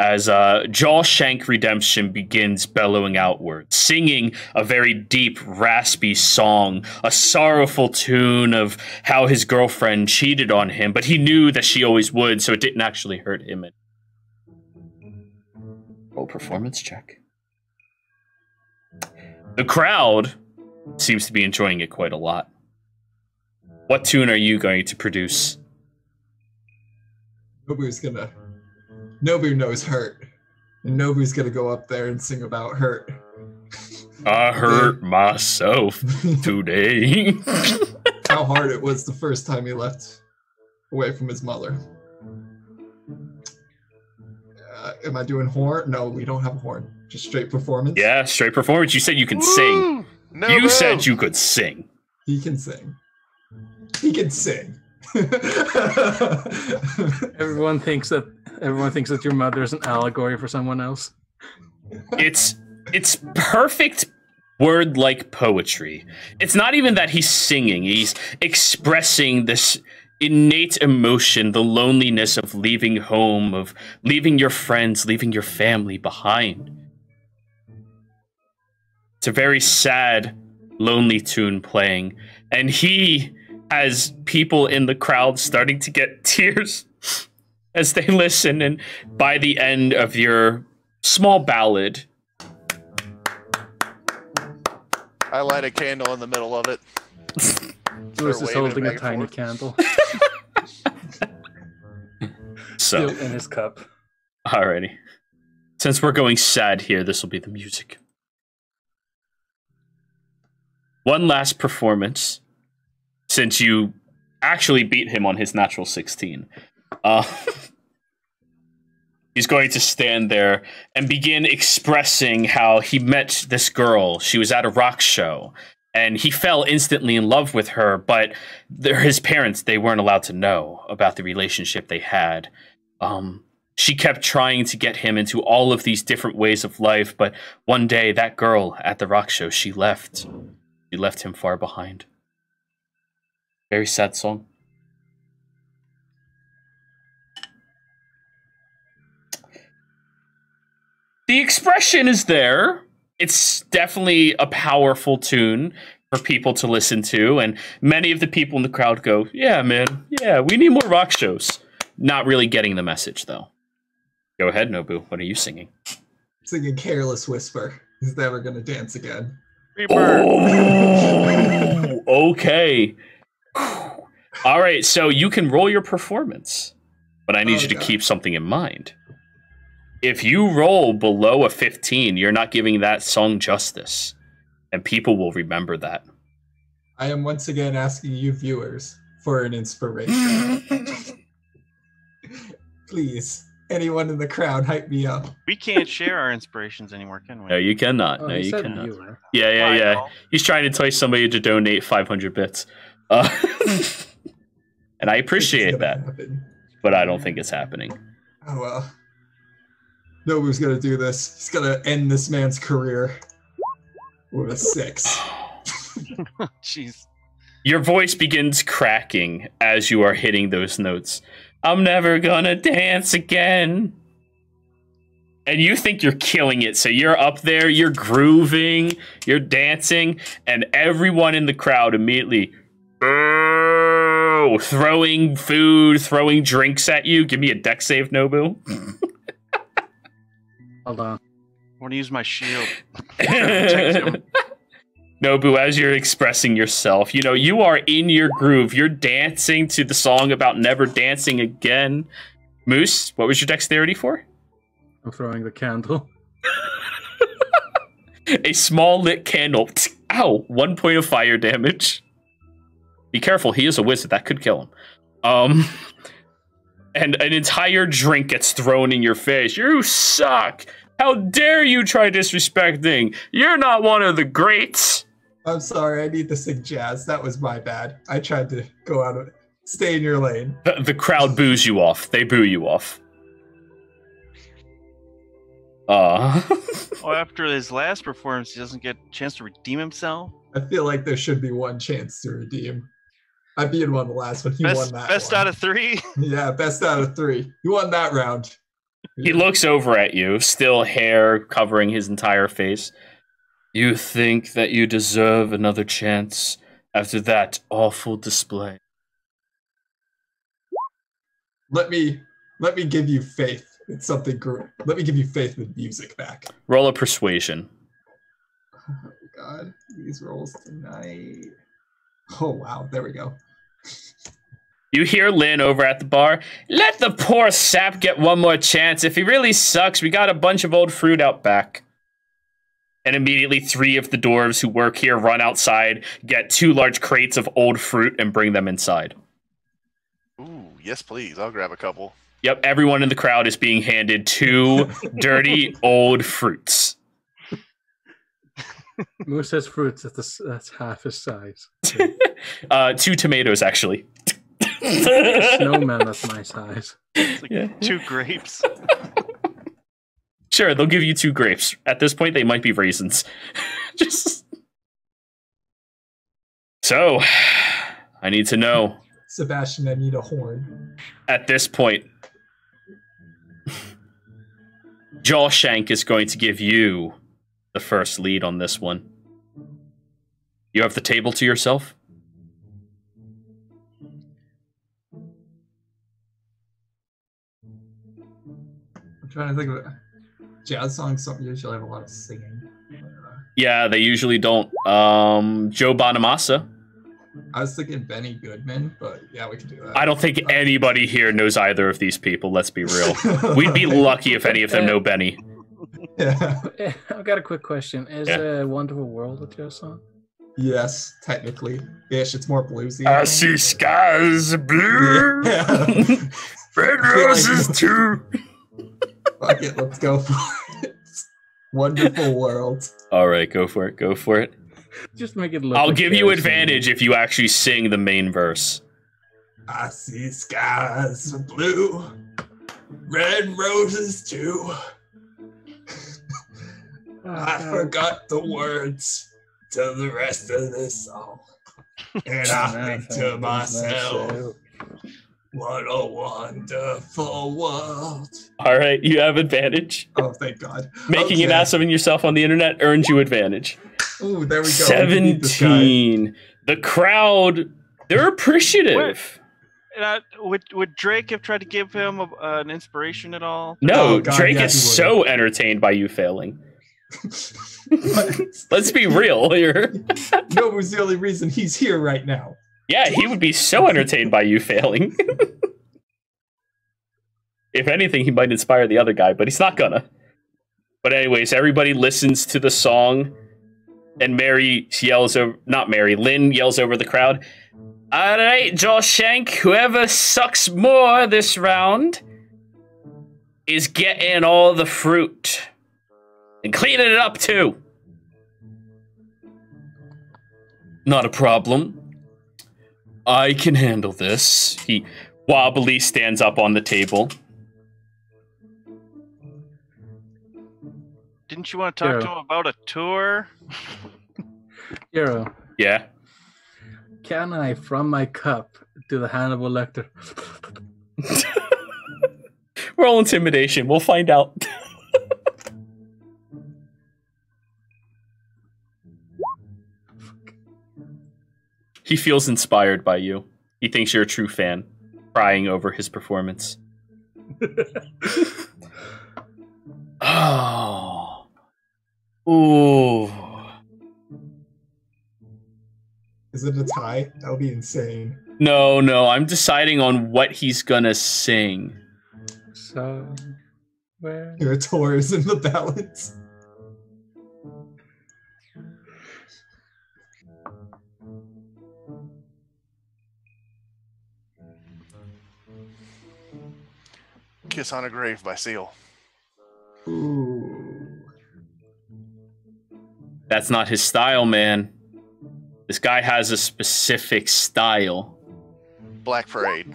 as uh, Jawshank Redemption begins bellowing outward, singing a very deep, raspy song, a sorrowful tune of how his girlfriend cheated on him, but he knew that she always would, so it didn't actually hurt him. Roll performance check. The crowd seems to be enjoying it quite a lot. What tune are you going to produce? Nobu's gonna. Nobu knows hurt. And Nobu's gonna go up there and sing about hurt. I hurt myself today. (laughs) How hard it was the first time he left away from his mother. Uh, am I doing horn? No, we don't have a horn. Just straight performance. yeah, straight performance. You said you can sing. No you boo! said you could sing. He can sing. He can sing. (laughs) Everyone thinks that everyone thinks that your mother is an allegory for someone else. It's it's perfect word like poetry. It's not even that he's singing, he's expressing this innate emotion, the loneliness of leaving home, of leaving your friends, leaving your family behind. It's a very sad, lonely tune playing, and he has people in the crowd starting to get (laughs) tears as they listen. And by the end of your small ballad, I light a candle in the middle of it. Lewis is holding a tiny forth. candle (laughs) so still in his cup. alrighty. Since we're going sad here, this will be the music. One last performance, since you actually beat him on his natural 16. Uh, (laughs) he's going to stand there and begin expressing how he met this girl. She was at a rock show and he fell instantly in love with her, but their- his parents, they weren't allowed to know about the relationship they had. Um, she kept trying to get him into all of these different ways of life, but one day that girl at the rock show, she left. She left him far behind. Very sad song. The expression is there. It's definitely a powerful tune for people to listen to, and many of the people in the crowd go, "Yeah, man, yeah, we need more rock shows." Not really getting the message though. Go ahead, Nobu. What are you singing? Singing Careless Whisper. He's never gonna dance again. Oh, okay. All right, so you can roll your performance, but I need oh, you to Okay. keep something in mind. If you roll below a 15, you're not giving that song justice, and people will remember that. I am once again asking you viewers for an inspiration. (laughs) Please, anyone in the crowd, hype me up. We can't share our inspirations anymore, can we? No, you cannot. Oh, no, he you cannot. viewer. Yeah, yeah, yeah. He's trying to entice somebody to donate 500 bits. Uh, (laughs) and I appreciate that, happen. but I don't think it's happening. Oh well. Nobu's gonna do this. He's gonna end this man's career with a six. (sighs) (laughs) Jeez. Your voice begins cracking as you are hitting those notes. I'm never gonna dance again. And you think you're killing it. So you're up there, you're grooving, you're dancing, and everyone in the crowd immediately "Boo!" throwing food, throwing drinks at you. Give me a dex save, Nobu. Hold on. I want to use my shield. (laughs) Nobu, as you're expressing yourself, you know, you are in your groove. You're dancing to the song about never dancing again. Moose, what was your dexterity for? I'm throwing the candle. (laughs) A small lit candle. (tsk) Ow, one point of fire damage. Be careful, he is a wizard. That could kill him. Um, (laughs) and an entire drink gets thrown in your face. You suck. How dare you try disrespecting? You're not one of the greats. I'm sorry, I need to sing jazz. That was my bad. I tried to go out of stay in your lane. The, the crowd boos you off. They boo you off. Uh, (laughs) Oh, after his last performance, he doesn't get a chance to redeem himself. I feel like there should be one chance to redeem. I beat him on the last one. He won Best, that. best one. out of three. (laughs) Yeah, best out of three. He won that round. he looks over at you, still hair covering his entire face. You think that you deserve another chance after that awful display? Let me let me give you faith in something great. Let me give you faith in music back. Roll a persuasion. Oh God, these rolls tonight. Oh wow, there we go. You hear Lynn over at the bar. Let the poor sap get one more chance. If he really sucks, we got a bunch of old fruit out back. And immediately, three of the dwarves who work here run outside, get two large crates of old fruit, and bring them inside. Ooh, yes, please. I'll grab a couple. Yep, everyone in the crowd is being handed two (laughs) dirty old fruits. (laughs) Moose has fruits that's, the that's half his size. (laughs) Uh, two tomatoes, actually. Snowman that's my size. Like Yeah. two grapes. Sure, they'll give you two grapes. At this point, they might be raisins. (laughs) Just. So, I need to know Sebastian, I need a horn. at this point. Jawshank is going to give you the first lead on this one. You have the table to yourself? I'm trying to think of it. Jazz songs don't usually have a lot of singing. Yeah, they usually don't. Um, Joe Bonamassa. I was thinking Benny Goodman, but yeah, we can do that. I don't think anybody here knows either of these people, let's be real. We'd be (laughs) lucky if any of them know Benny. yeah. (laughs) I've got a quick question. Is Yeah. uh, Wonderful World a jazz song? Yes, technically. Ish, it's more bluesy. I see skies blue, (laughs) Yeah. red feel like- roses too. Fuck it, let's go for it. (laughs) Wonderful world. All right, go for it. Go for it. Just make it look. I'll like give you advantage if you actually sing the main verse. I see skies of blue, red roses too. Oh, I forgot the words to the rest of this song. And I (laughs) think to myself, what a wonderful world. All right, you have advantage. Oh, thank God. Making an ass of yourself on the internet earns you advantage. Ooh, there we go. We can beat this guy. 17. The crowd, they're appreciative. And I, would would Drake have tried to give him a, an inspiration at all? No, Oh, God, Drake yeah, is so entertained by you failing. (laughs) Let's be real here. (laughs) no was the only reason he's here right now. Yeah, he would be so entertained by you failing. (laughs) if anything, he might inspire the other guy, but he's not gonna. But anyways, everybody listens to the song, and Mary yells over not Mary, Lynn yells over the crowd. All right, Josh Shank, whoever sucks more this round is getting all the fruit. And cleaning it up too. Not a problem. I can handle this. He wobbly stands up on the table. Didn't you want to talk to him about a tour? (laughs) Hero, Yeah. can I, from my cup, do the Hannibal Lecter? (laughs) Roll intimidation. We'll find out. (laughs) he feels inspired by you. He thinks you're a true fan, crying over his performance. (laughs) oh. Ooh. Is it a tie? That would be insane. No, no, I'm deciding on what he's gonna sing. So, where? Your tour is in the balance. Kiss on a Grave by Seal. Ooh. That's not his style, man. This guy has a specific style. Black Parade.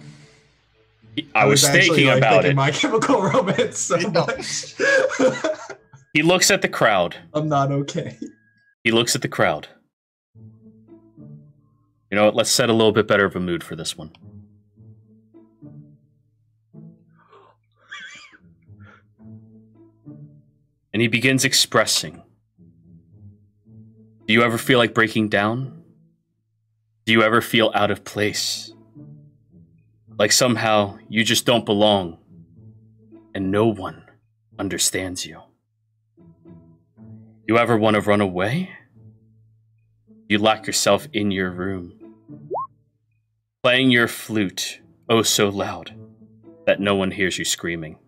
I was actually, thinking like, about thinking it. My Chemical Romance so Yeah. much. (laughs) He looks at the crowd. I'm not okay. He looks at the crowd. You know what? Let's set a little bit better of a mood for this one. And he begins expressing. Do you ever feel like breaking down? Do you ever feel out of place? Like somehow you just don't belong and no one understands you? You ever want to run away? You lock yourself in your room, playing your flute oh so loud that no one hears you screaming.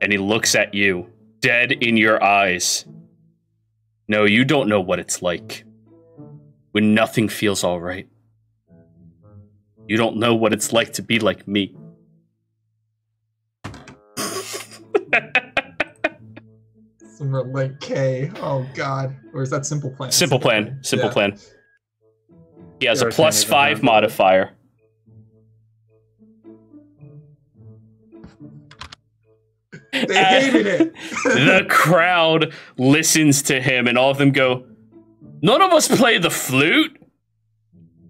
And he looks at you, dead in your eyes. No, you don't know what it's like when nothing feels all right. You don't know what it's like to be like me. Some like K. Oh God. Or is that simple plan? Simple plan. Simple Yeah. plan. He has a You're plus five around. modifier. They hated it. (laughs) the crowd listens to him, and all of them go, None of us play the flute.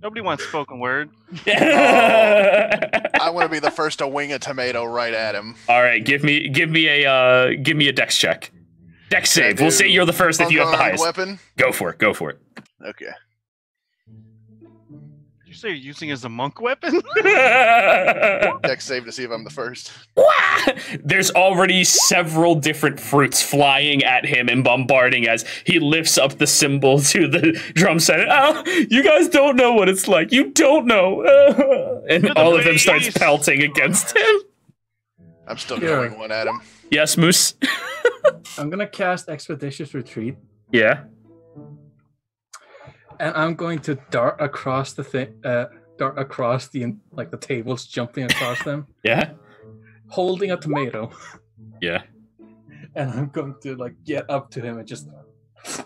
Nobody wants spoken word. (laughs) I want to be the first to wing a tomato right at him. all right, give me give me a uh, give me a dex check. Dex save. We'll say you're the first if you have the highest. weapon. Go for it. Go for it. Okay. Did you say you're using as a monk weapon? (laughs) (laughs) Dex save to see if I'm the first. (laughs) There's already several different fruits flying at him and bombarding as he lifts up the cymbal to the drum set. Oh, you guys don't know what it's like. You don't know. and You're all of them starts pelting against him. I'm still Yeah. going one at him. Yes, Moose. I'm gonna cast Expeditious Retreat, Yeah. And I'm going to dart across the thing, uh, dart across the like the tables, jumping across them, (laughs) Yeah. holding a tomato, Yeah. and I'm going to like get up to him and just. (laughs)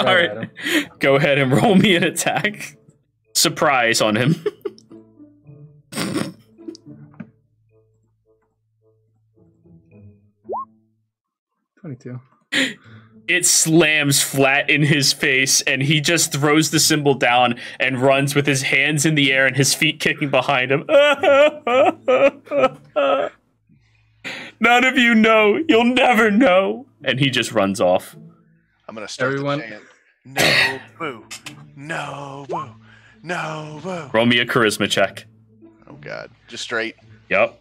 All right right. Go ahead and roll me an attack. Surprise on him. Twenty-two. It slams flat in his face and he just throws the cymbal down and runs with his hands in the air and his feet kicking behind him. (laughs) None of you know. You'll never know. And he just runs off. I'm gonna start Everyone- the chant. No boo, no boo, no boo. Roll me a charisma check. Oh god, just straight. Yep.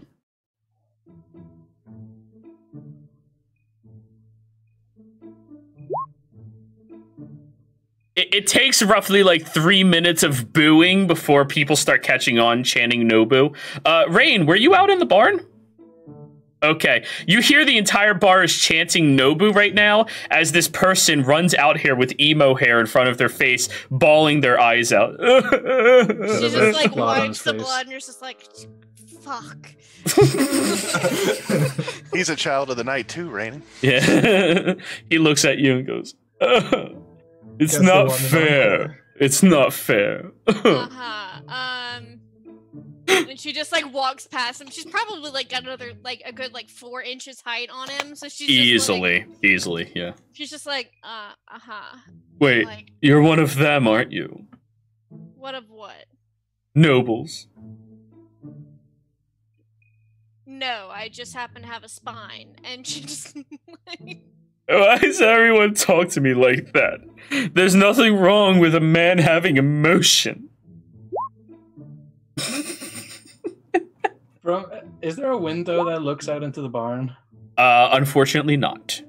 It, it takes roughly like three minutes of booing before people start catching on chanting Nobu. Uh, Rain, were you out in the barn? Okay, you hear the entire bar is chanting Nobu right now as this person runs out here with emo hair in front of their face, bawling their eyes out. She just like wipes the blood and you're just like, fuck. (laughs) He's a child of the night too, Rainy. (laughs) Yeah. (laughs) he looks at you and goes, "Uh, It's not fair. It's not fair. uh-huh. Um and she just like walks past him. She's probably like got another like a good like four inches height on him. So she's just, like- easily. easily, yeah. she's just like, uh uh-huh. Wait, Like, you're one of them, aren't you? what of what? Nobles. No, I just happen to have a spine. And she just (laughs) like Why does everyone talk to me like that? There's nothing wrong with a man having emotion. From, is there a window that looks out into the barn? Uh, unfortunately, not.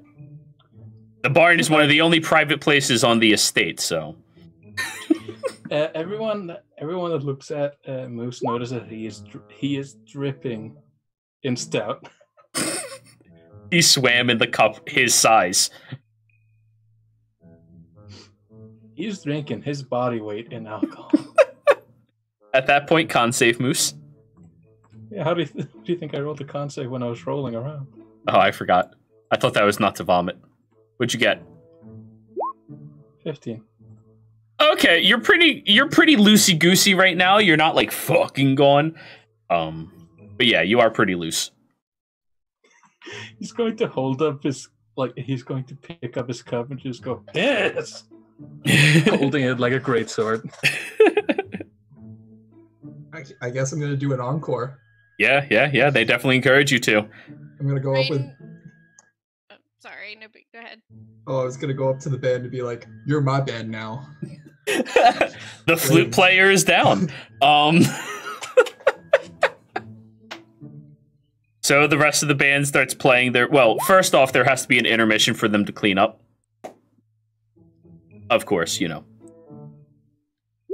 The barn is one of the only private places on the estate, so. (laughs) Uh, everyone, everyone that looks at uh, Moose notices that he is he is dripping in stout. (laughs) He swam in the cup his size. He's drinking his body weight in alcohol. (laughs) At that point, con save moose. yeah, how do you, th- do you think I rolled the con save when I was rolling around? Oh, I forgot. I thought that was not to vomit. What'd you get? Fifteen. Okay, you're pretty you're pretty loosey goosey right now. You're not like fucking gone. Um but yeah, you are pretty loose. He's going to hold up his like he's going to pick up his cup and just go yes, (laughs) holding it like a great sword. I, (laughs) I guess I'm gonna do an encore. yeah, yeah, yeah. They definitely encourage you to. I'm gonna go up with. Oh, sorry, no, but go ahead. Oh, I was gonna go up to the band and be like, "You're my band now." (laughs) the flute player is down. Um. so the rest of the band starts playing their. Well, first off, there has to be an intermission for them to clean up. Of course, you know.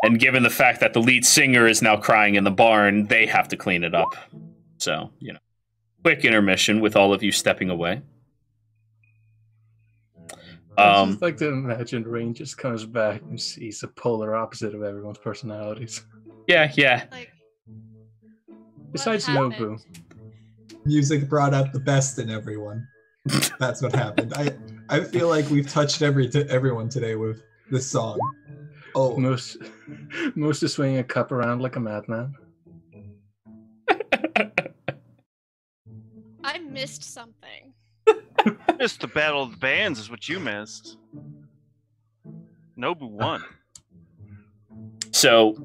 And given the fact that the lead singer is now crying in the barn, they have to clean it up. So, you know, quick intermission with all of you stepping away. I Um, just like to imagine Rain just comes back and sees the polar opposite of everyone's personalities. yeah, yeah. Like, Besides? Nobu. Music brought out the best in everyone. That's what happened. I I feel like we've touched every t- everyone today with this song. Oh, Most most is swinging a cup around like a madman. I missed something. (laughs) Missed the battle of the bands is what you missed. Nobu won. So,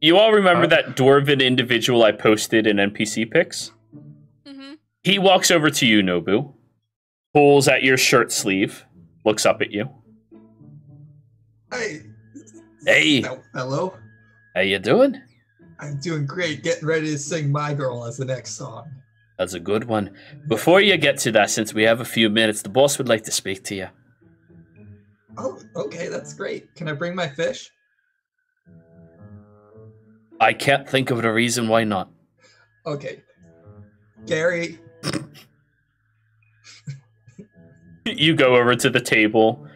you all remember Uh, that dwarven individual I posted in NPC pics? Mm-hmm. He walks over to you, Nobu, pulls at your shirt sleeve, looks up at you. hey. Hey. Hello. How you doing? I'm doing great. Getting ready to sing "My Girl" as the next song. That's a good one. Before you get to that, since we have a few minutes, the boss would like to speak to you. Oh, okay, that's great. Can I bring my fish? I can't think of a reason why not. Okay. Gary, You go over to the table.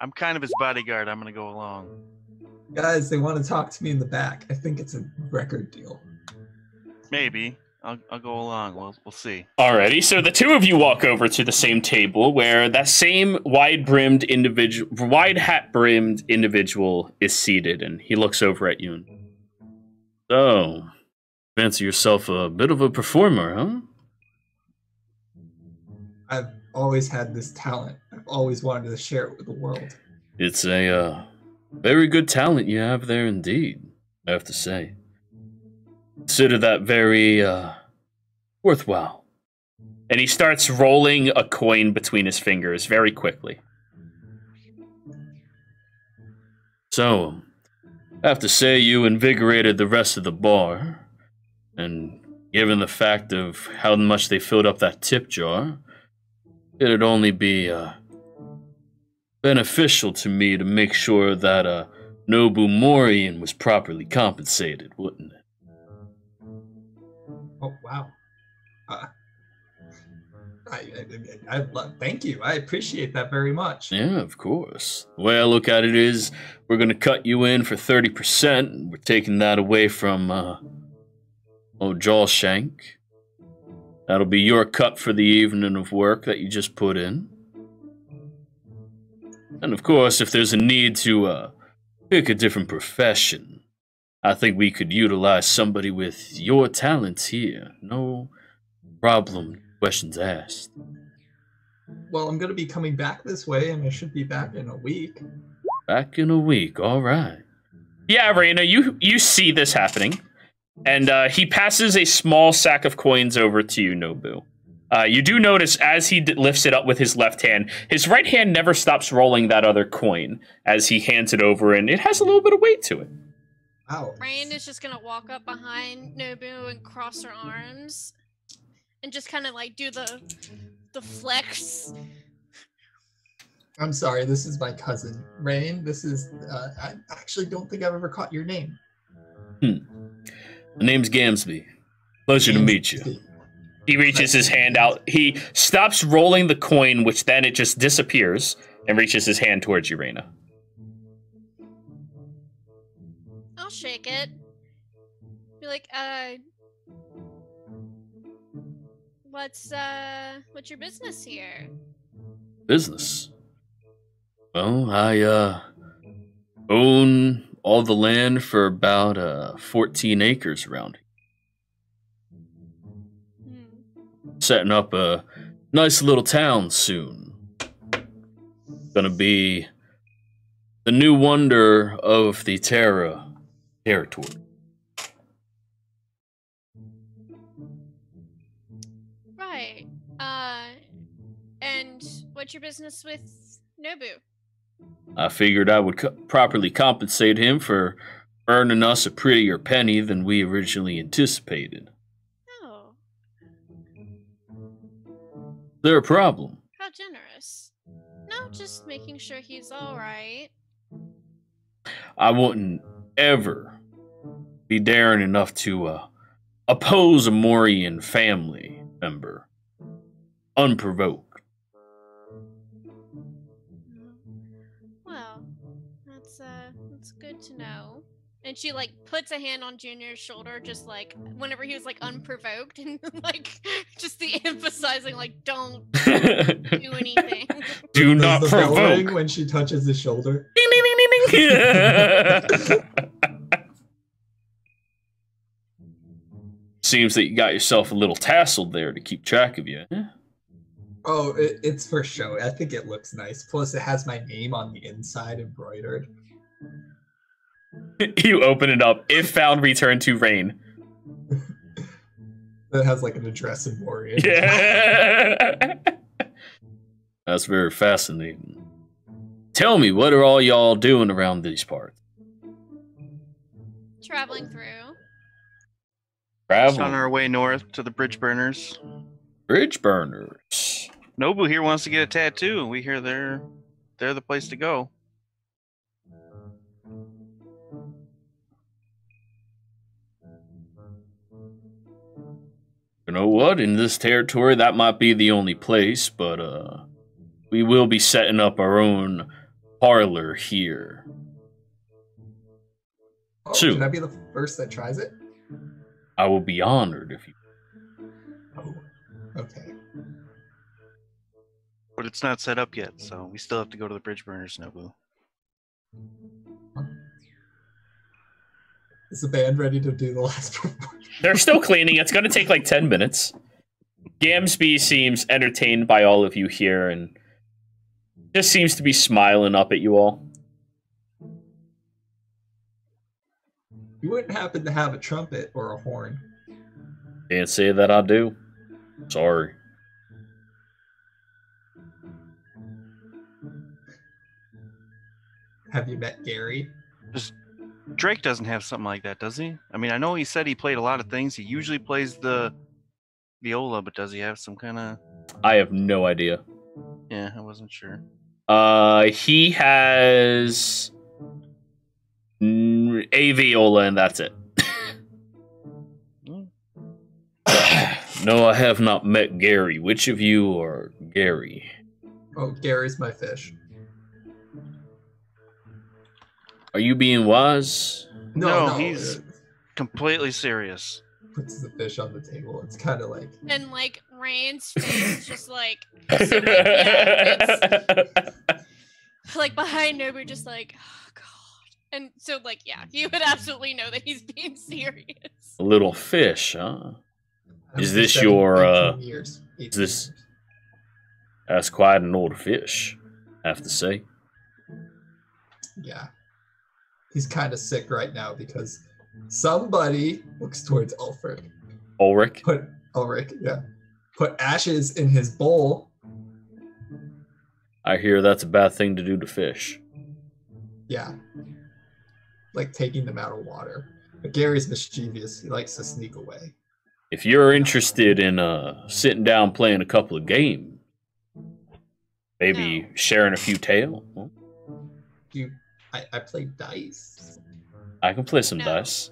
I'm kind of his bodyguard. I'm gonna go along. guys, they want to talk to me in the back. I think it's a record deal. Maybe. I'll, I'll go along. We'll, we'll see. Alrighty, so the two of you walk over to the same table where that same wide-brimmed individual, wide hat-brimmed individual is seated, and he looks over at you. And, so, fancy yourself a bit of a performer, huh? I've always had this talent. I've always wanted to share it with the world. It's a uh, very good talent you have there, indeed. I have to say. Consider that very uh, worthwhile. And he starts rolling a coin between his fingers very quickly. So, I have to say you invigorated the rest of the bar. And given the fact of how much they filled up that tip jar, it'd only be uh, beneficial to me to make sure that uh, Nobu Morian was properly compensated, wouldn't it? Oh wow. Uh, I, I, I, I thank you. I appreciate that very much. Yeah, of course. The way I look at it is, we're gonna cut you in for thirty percent. We're taking that away from uh, oh Jawshank. That'll be your cut for the evening of work that you just put in. And of course, if there's a need to uh, pick a different profession, I think we could utilize somebody with your talents here. No problem. Questions asked. Well, I'm gonna be coming back this way, and I should be back in a week. Back in a week, all right. Yeah, Raina, you you see this happening, and uh, he passes a small sack of coins over to you, Nobu. Uh, you do notice as he d- lifts it up with his left hand, his right hand never stops rolling that other coin as he hands it over, and it has a little bit of weight to it. Wow. Rain is just gonna walk up behind Nobu and cross her arms, and just kind of like do the the flex. I'm sorry. This is my cousin Rain. This is. Uh, I actually don't think I've ever caught your name. My name's Gamsby. Pleasure to meet you. He reaches his hand out. He stops rolling the coin, which then it just disappears, and reaches his hand towards you, Raina. I'll shake it. Be like, uh, what's uh, what's your business here? Business. Well, I uh own all the land for about uh 14 acres around here. Hmm. Setting up a nice little town soon. Gonna be the new wonder of the Terra territory. Right. Uh, and what's your business with Nobu? I figured I would co- properly compensate him for earning us a prettier penny than we originally anticipated. Oh, Is there a problem? how generous. No, just making sure he's all right. I wouldn't ever be daring enough to uh, oppose a Morian family member unprovoked. To know. And she like puts a hand on Junior's shoulder, just like whenever he was like unprovoked, (laughs) and like just the emphasizing like don't (laughs) do anything. (laughs) Do Does not the bell ring provoke. when she touches his shoulder. Ding, ding, ding, ding, ding. Seems that you got yourself a little tasseled there to keep track of you. Oh, it, it's for show. I think it looks nice. Plus, it has my name on the inside embroidered. (laughs) you open it up. If found, return to rain. It has like an address in Morian. (laughs) Yeah. That's very fascinating. Tell me, what are all y'all doing around these parts? Traveling through. Just on our way north to the bridge burners. Bridge burners. Nobu here wants to get a tattoo, and we hear they're they're the place to go. You know what? In this territory, that might be the only place, but uh, we will be setting up our own parlor here. Oh, Two. Should I be the first that tries it? I will be honored if you. Oh, okay. But it's not set up yet, so we still have to go to the bridge burners, Nobu. Is the band ready to do the last (laughs) performance? They're still cleaning. It's going to take like 10 minutes. Gamsby seems entertained by all of you here and just seems to be smiling up at you all. You wouldn't happen to have a trumpet or a horn. Can't say that I do. Sorry. Have you met Gary? Drake doesn't have something like that, does he? I mean, I know he said he played a lot of things. He usually plays the viola, but does he have some kind of? I have no idea. Yeah, I wasn't sure. Uh, he has a viola, and that's it. Mm. (coughs) no, I have not met Gary. Which of you are Gary? Oh, Gary's my fish. Are you being wise? No, No, no, he's- it Completely serious. puts the fish on the table. It's kind of like And like Rain's (laughs) face just like So, like, yeah, like behind Nobu, just like oh god. And so like yeah, you would absolutely know that he's being serious. A little fish, huh? Is this seven- your, 18 uh, years? 18 this- years. That's quite an old fish, I have to say. Yeah. He's kind of sick right now because somebody looks towards Ulfric. Ulrich. Put Ulrich, yeah. Put ashes in his bowl. I hear that's a bad thing to do to fish. Yeah. Like taking them out of water. But Gary's mischievous. He likes to sneak away. If you're interested in uh sitting down playing a couple of games, maybe No. sharing a few tales, well, You I, I play dice. I can play some No. dice.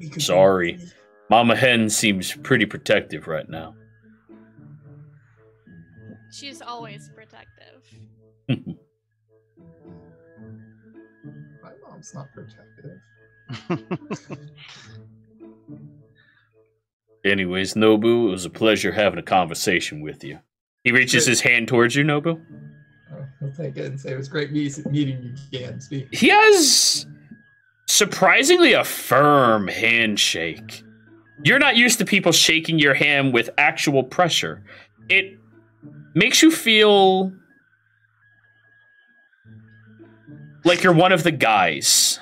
We could- Sorry. Mama Hen seems pretty protective right now. She's always protective. (laughs) My mom's not protective. (laughs) Anyways, Nobu, it was a pleasure having a conversation with you. He reaches his hand towards you, Nobu. Oh, take it and say it was great meeting you, Gamsby. He has surprisingly a firm handshake. you're not used to people shaking your hand with actual pressure. It makes you feel like you're one of the guys.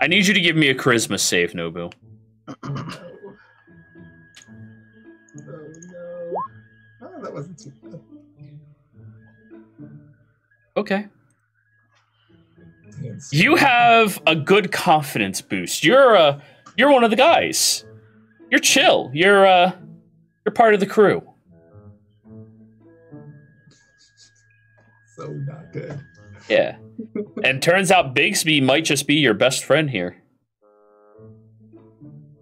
I need you to give me a charisma save, Nobu. Oh no. Oh, oh that wasn't too bad. Okay. Yes. You have a good confidence boost. You're uh you're one of the guys. You're chill. You're uh you're part of the crew. so not good. Yeah. and turns out Bigsby might just be your best friend here.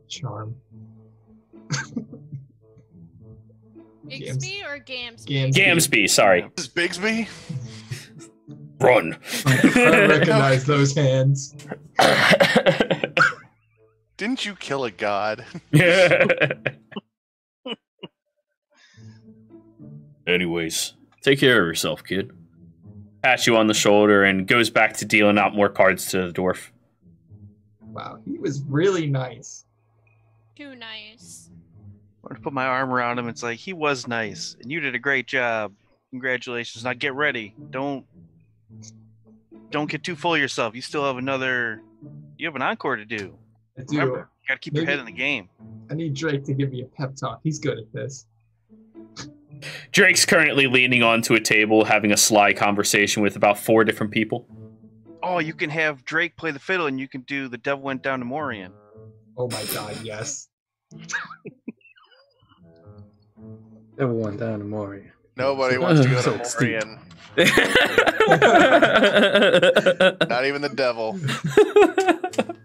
Charm. Bixby or Gamsby? Gamsby. Gamsby, sorry. This is Bigsby. Run. I (laughs) recognize those hands. Didn't you kill a god? (laughs) Anyways, take care of yourself, kid. Pats you on the shoulder and goes back to dealing out more cards to the dwarf. Wow, he was really nice. Too nice. I want to put my arm around him. It's like he was nice, and you did a great job. Congratulations. Now get ready. Don't don't get too full of yourself. You still have another. You have an encore to do. I do. Remember, you got to keep your head in the game. I need Drake to give me a pep talk. He's good at this. Drake's currently leaning onto a table having a sly conversation with about four different people. Oh, you can have Drake play the fiddle, and you can do the devil went down to Morian. Oh my god, yes. Everyone down to Mori. Nobody (laughs) wants to go So to steep. Morian. Not even the devil. (laughs)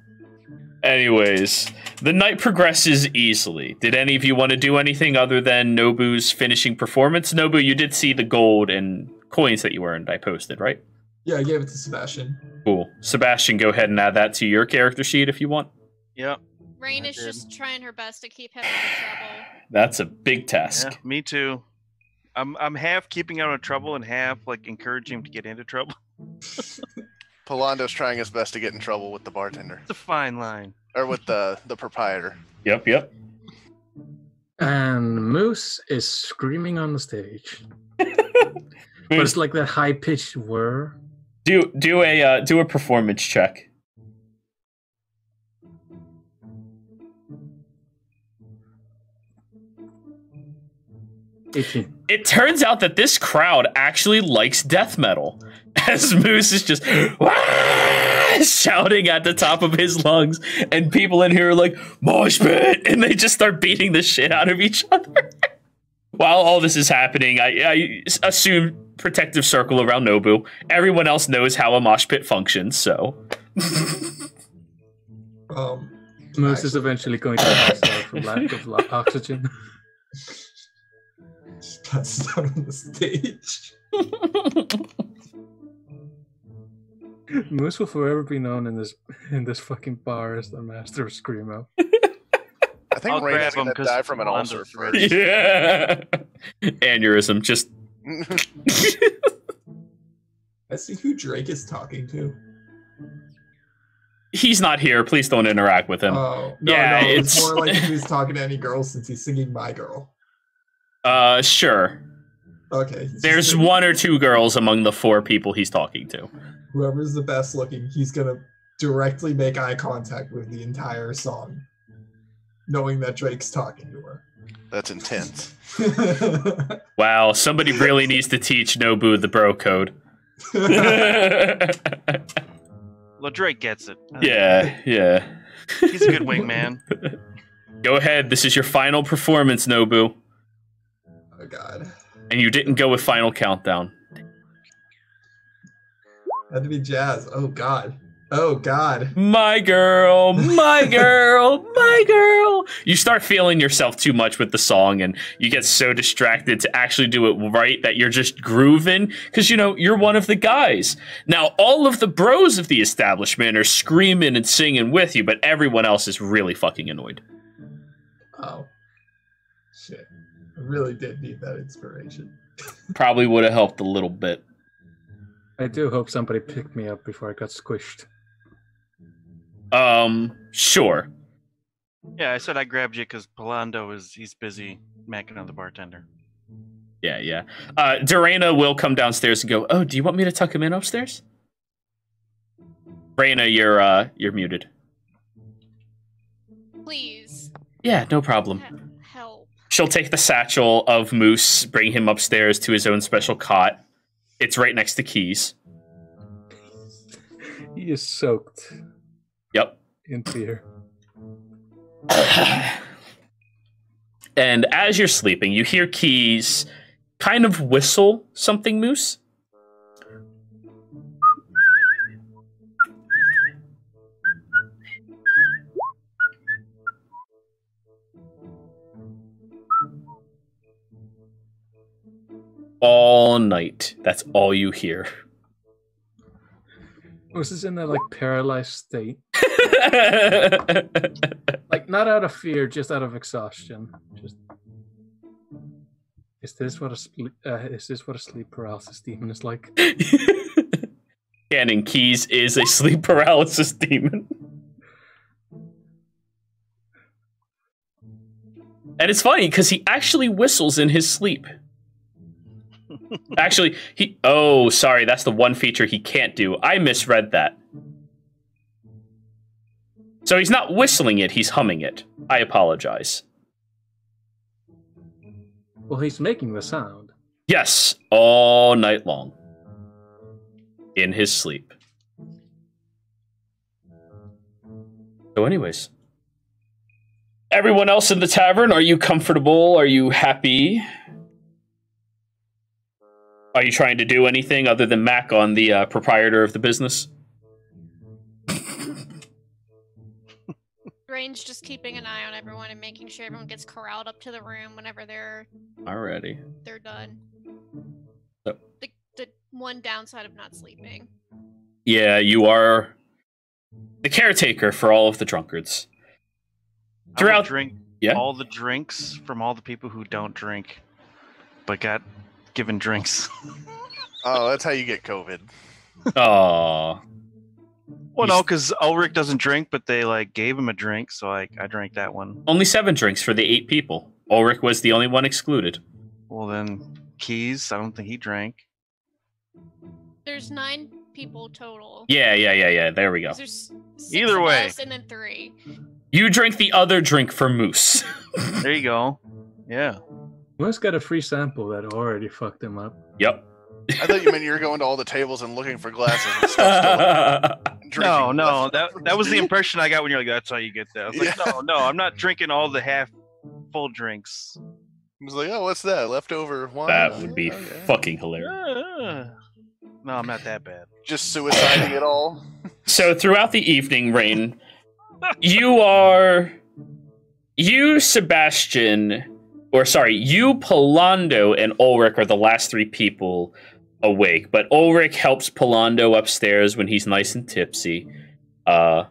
Anyways, the night progresses easily. Did any of you want to do anything other than Nobu's finishing performance? Nobu, you did see the gold and coins that you earned. I posted, right? Yeah, I gave it to Sebastian. Cool. Sebastian, go ahead and add that to your character sheet if you want. Yep. Rain I is did. just trying her best to keep him out of trouble. That's a big task. Yeah, me too. I'm I'm half keeping out of trouble and half like encouraging him to get into trouble. (laughs) Polando's trying his best to get in trouble with the bartender It's a fine line. or with the the proprietor. Yep, yep. And Moose is screaming on the stage. (laughs) But it's like that high pitched whir. Do do a uh, do a performance check. Itchy. It turns out that this crowd actually likes death metal. (laughs) As Moose is just "Wah!" shouting at the top of his lungs, and people in here are like, Mosh pit! And they just start beating the shit out of each (laughs) other. While all this is happening, I, I assume protective circle around Nobu. Everyone else knows how a mosh pit functions, so. Um, Moose is eventually going to pass out from lack of oxygen. (laughs) just passes out on the stage. Moose will forever be known in this in this fucking bar as the master of screamo. (laughs) I think I'll Rain going him to 'cause die from an ulcer first. yeah. Aneurysm, just. (laughs) I see who Drake is talking to. He's not here. Please don't interact with him. Oh, no, Yeah, no, it's, it's- more like (laughs) if he's talking to any girl since he's singing My Girl. Uh, sure. Okay. he's just There's one or two girls among the four people he's talking to. Whoever's the best looking, he's gonna directly make eye contact with the entire song, knowing that Drake's talking to her. That's intense. (laughs) Wow, somebody really needs to teach Nobu the bro code. yeah, (laughs) Well, Drake gets it. Yeah, yeah. He's a good wingman. (laughs) Go ahead. This is your final performance, Nobu. Oh God. And you didn't go with final countdown. Had to be jazz. Oh God. Oh God. My girl, my (laughs) girl, my girl. You start feeling yourself too much with the song, and you get so distracted to actually do it right that you're just grooving because you know you're one of the guys. Now, all of the bros of the establishment are screaming and singing with you, but everyone else is really fucking annoyed. Oh. Shit. I really did need that inspiration. (laughs) Probably would have helped a little bit. I do hope somebody picked me up before I got squished. Um, sure. Yeah, I said I grabbed you because Polando is he's busy macking on the bartender. Yeah, yeah. Uh, Dorena will come downstairs and go. Oh, do you want me to tuck him in upstairs? Raina, you're uh, you're muted. Please Yeah, no problem. She'll take the satchel of Moose, bring him upstairs to his own special cot. It's right next to Keys. He is soaked Yep. in beer. (sighs) and as you're sleeping, you hear Keys kind of whistle something, Moose. All night. That's all you hear. Was this in a like paralyzed state? (laughs) Like not out of fear, just out of exhaustion. Just is this what a sleep? Uh, is this what a sleep paralysis demon is like? (laughs) Canon Keys is a sleep paralysis demon. And it's funny because he actually whistles in his sleep. Actually, he. Oh, sorry. That's the one feature he can't do. I misread that. So he's not whistling it, he's humming it. I apologize. Well, he's making the sound. Yes, all night long. In his sleep. So, anyways. Everyone else in the tavern, are you comfortable? Are you happy? Are you trying to do anything other than Mac on the uh, proprietor of the business? (laughs) Range just keeping an eye on everyone and making sure everyone gets corralled up to the room whenever they're already they're done. Yep. The the one downside of not sleeping. Yeah, you are the caretaker for all of the drunkards. I Throughout- drink Yeah. all the drinks from all the people who don't drink, but got given drinks. Oh, that's how you get COVID. Oh. well, no, because Ulrich doesn't drink, but they like gave him a drink, so I I drank that one. Only seven drinks for the eight people. Ulrich was the only one excluded. Well, then Keys, I don't think he drank. There's nine people total. Yeah, yeah, yeah, yeah. There we go. There's six Either way. and then three. You drink the other drink for Moose. There you go. Yeah. Moose got a free sample that already fucked him up. yep. I thought you meant you were going to all the tables and looking for glasses and stuff. still (laughs) No, no, that that was the impression I got when you're like, "That's how you get that." I was like, Yeah. "No, no, I'm not drinking all the half full drinks." I was like, oh, what's that? Leftover wine? that Oh, would be okay. fucking hilarious. Uh, No, I'm not that bad. Just suiciding it all. (laughs) So throughout the evening, Rain, you are you, Sebastian, or sorry, you, Polando, and Ulrich are the last three people awake. But Ulrich helps Polando upstairs when he's nice and tipsy, uh,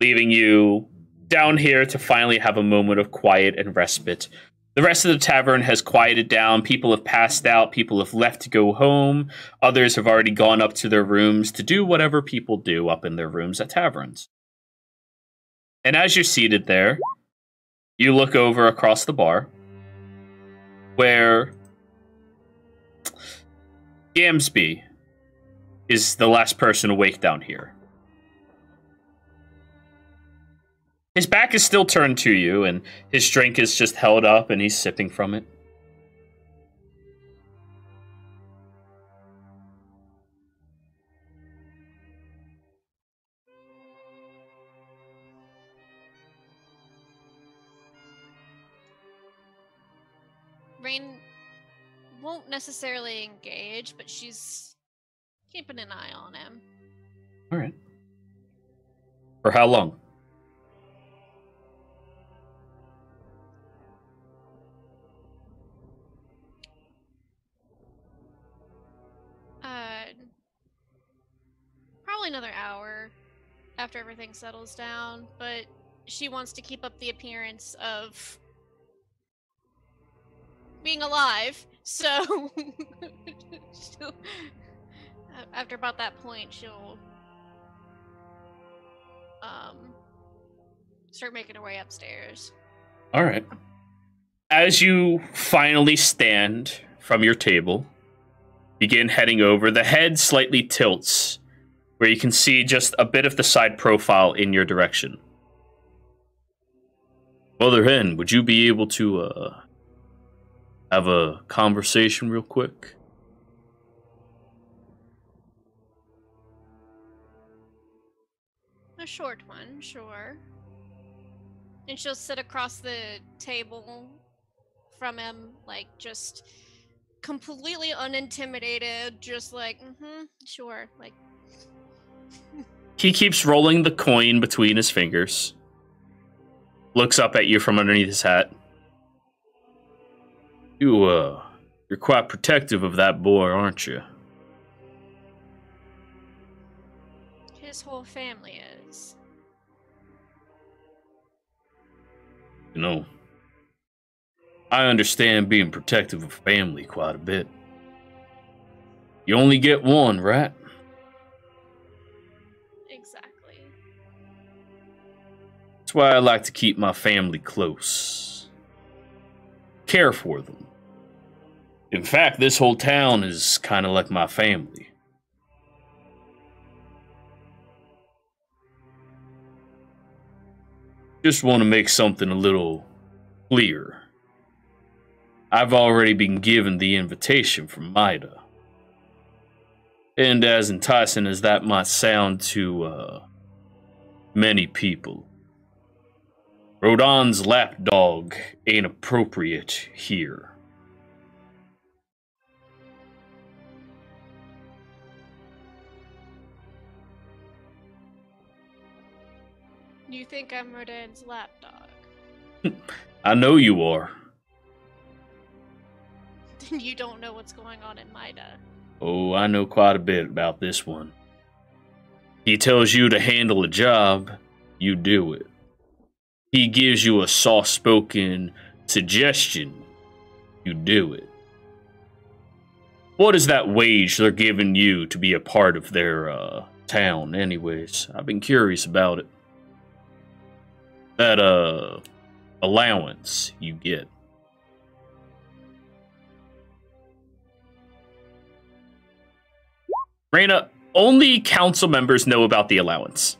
leaving you down here to finally have a moment of quiet and respite. The rest of the tavern has quieted down. People have passed out. People have left to go home. Others have already gone up to their rooms to do whatever people do up in their rooms at taverns. And as you're seated there, you look over across the bar where Gamsby is the last person awake down here. His back is still turned to you, and his drink is just held up, and he's sipping from it. Won't necessarily engage, but she's keeping an eye on him. All right. For how long? Uh, probably another hour after everything settles down, but she wants to keep up the appearance of being alive. So (laughs) after about that point, she'll um start making her way upstairs. All right. As you finally stand from your table, begin heading over, the head slightly tilts where you can see just a bit of the side profile in your direction. Mother Hen, would you be able to uh, have a conversation real quick? A short one, sure. And she'll sit across the table from him, like just completely unintimidated, just like, mm-hmm, sure. Like, He keeps rolling the coin between his fingers. Looks up at you from underneath his hat. You, uh, you're quite protective of that boy, aren't you? his whole family is. You know, I understand being protective of family quite a bit. You only get one, right? Exactly. That's why I like to keep my family close. Care for them. In fact, this whole town is kind of like my family. Just want to make something a little clear. I've already been given the invitation from Mida. And as enticing as that might sound to uh, many people, Rodan's lapdog ain't appropriate here. You think I'm Rodan's lapdog? (laughs) I know you are. (laughs) Then you don't know what's going on in Mida. Oh, I know quite a bit about this one. He tells you to handle a job, you do it. He gives you a soft spoken suggestion, you do it. What is that wage they're giving you to be a part of their uh, town, anyways? I've been curious about it. That uh allowance you get. Raina, only council members know about the allowance.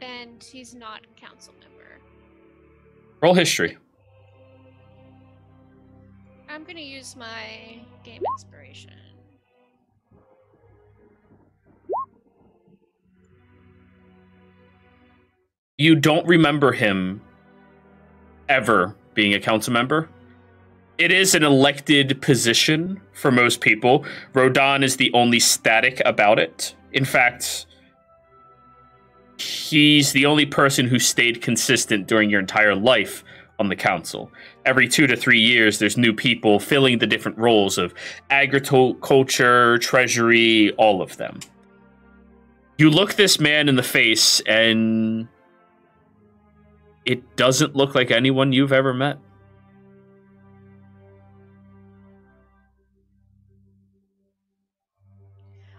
And he's not a council member. Roll history. I'm gonna use my game inspiration. You don't remember him ever being a council member. It is an elected position for most people. Rodan is the only static about it. In fact, he's the only person who stayed consistent during your entire life on the council. Every two to three years, there's new people filling the different roles of agriculture, treasury, all of them. You look this man in the face, and it doesn't look like anyone you've ever met.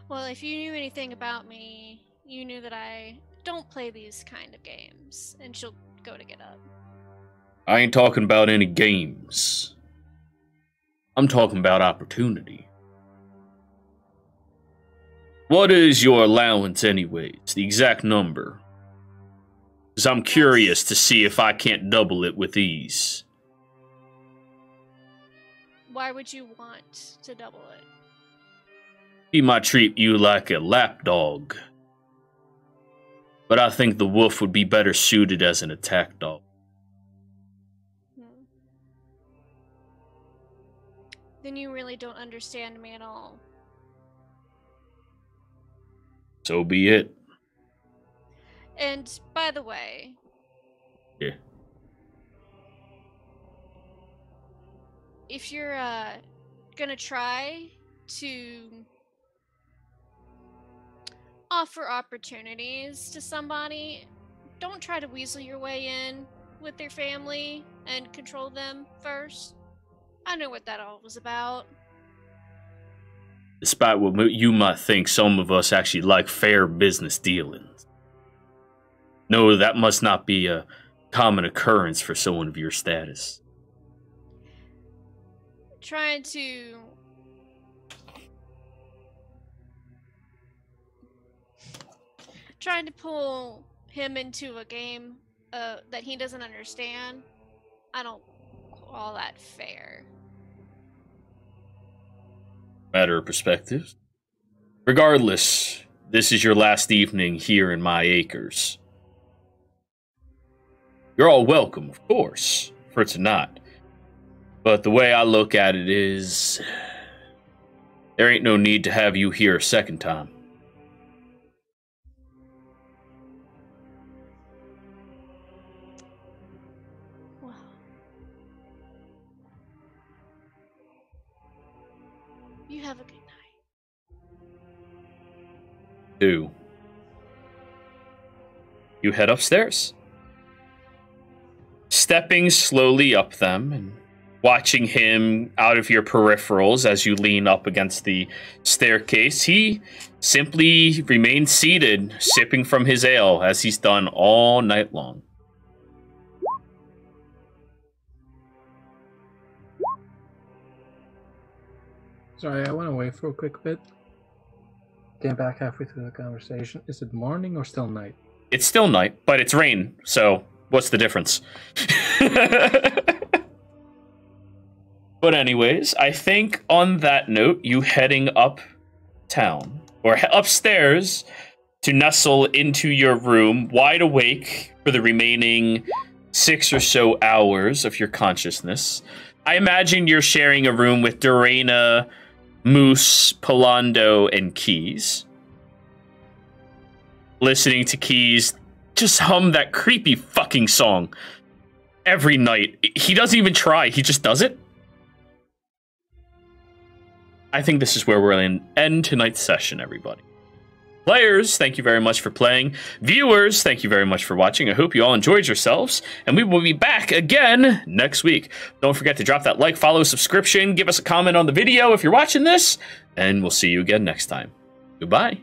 Well, if you knew anything about me, you knew that I don't play these kind of games. And she'll go to get up. I ain't talking about any games. I'm talking about opportunity. What is your allowance, anyways? The exact number? I'm curious to see if I can't double it with ease. Why would you want to double it? He might treat you like a lapdog. But I think the wolf would be better suited as an attack dog. Hmm. Then you really don't understand me at all. So be it. And by the way, Yeah. if you're uh gonna try to offer opportunities to somebody, don't try to weasel your way in with their family and control them first. I know what that all was about. despite what you might think, some of us actually like fair business dealings. No, that must not be a common occurrence for someone of your status. Trying to trying to pull him into a game uh, that he doesn't understand. I don't call that fair. Matter of perspective. Regardless, this is your last evening here in my acres. You're all welcome, of course, for tonight. But the way I look at it is there ain't no need to have you here a second time. Well, you have a good night. Do you head upstairs? Stepping slowly up them and watching him out of your peripherals as you lean up against the staircase, he simply remains seated, sipping from his ale as he's done all night long. Sorry, I went away for a quick bit. Came back halfway through the conversation. Is it morning or still night? It's still night, but it's rain, so what's the difference? but anyways, I think on that note, you heading up town or upstairs to nestle into your room, wide awake for the remaining six or so hours of your consciousness. I imagine you're sharing a room with Dorena, Moose, Polando, and Keys. Listening to Keys just hum that creepy fucking song every night. He doesn't even try, he just does it. I think this is where we're going to end tonight's session, everybody. Players, thank you very much for playing. Viewers, thank you very much for watching. I hope you all enjoyed yourselves, and we will be back again next week. Don't forget to drop that like, follow, subscription, give us a comment on the video if you're watching this, and we'll see you again next time. Goodbye.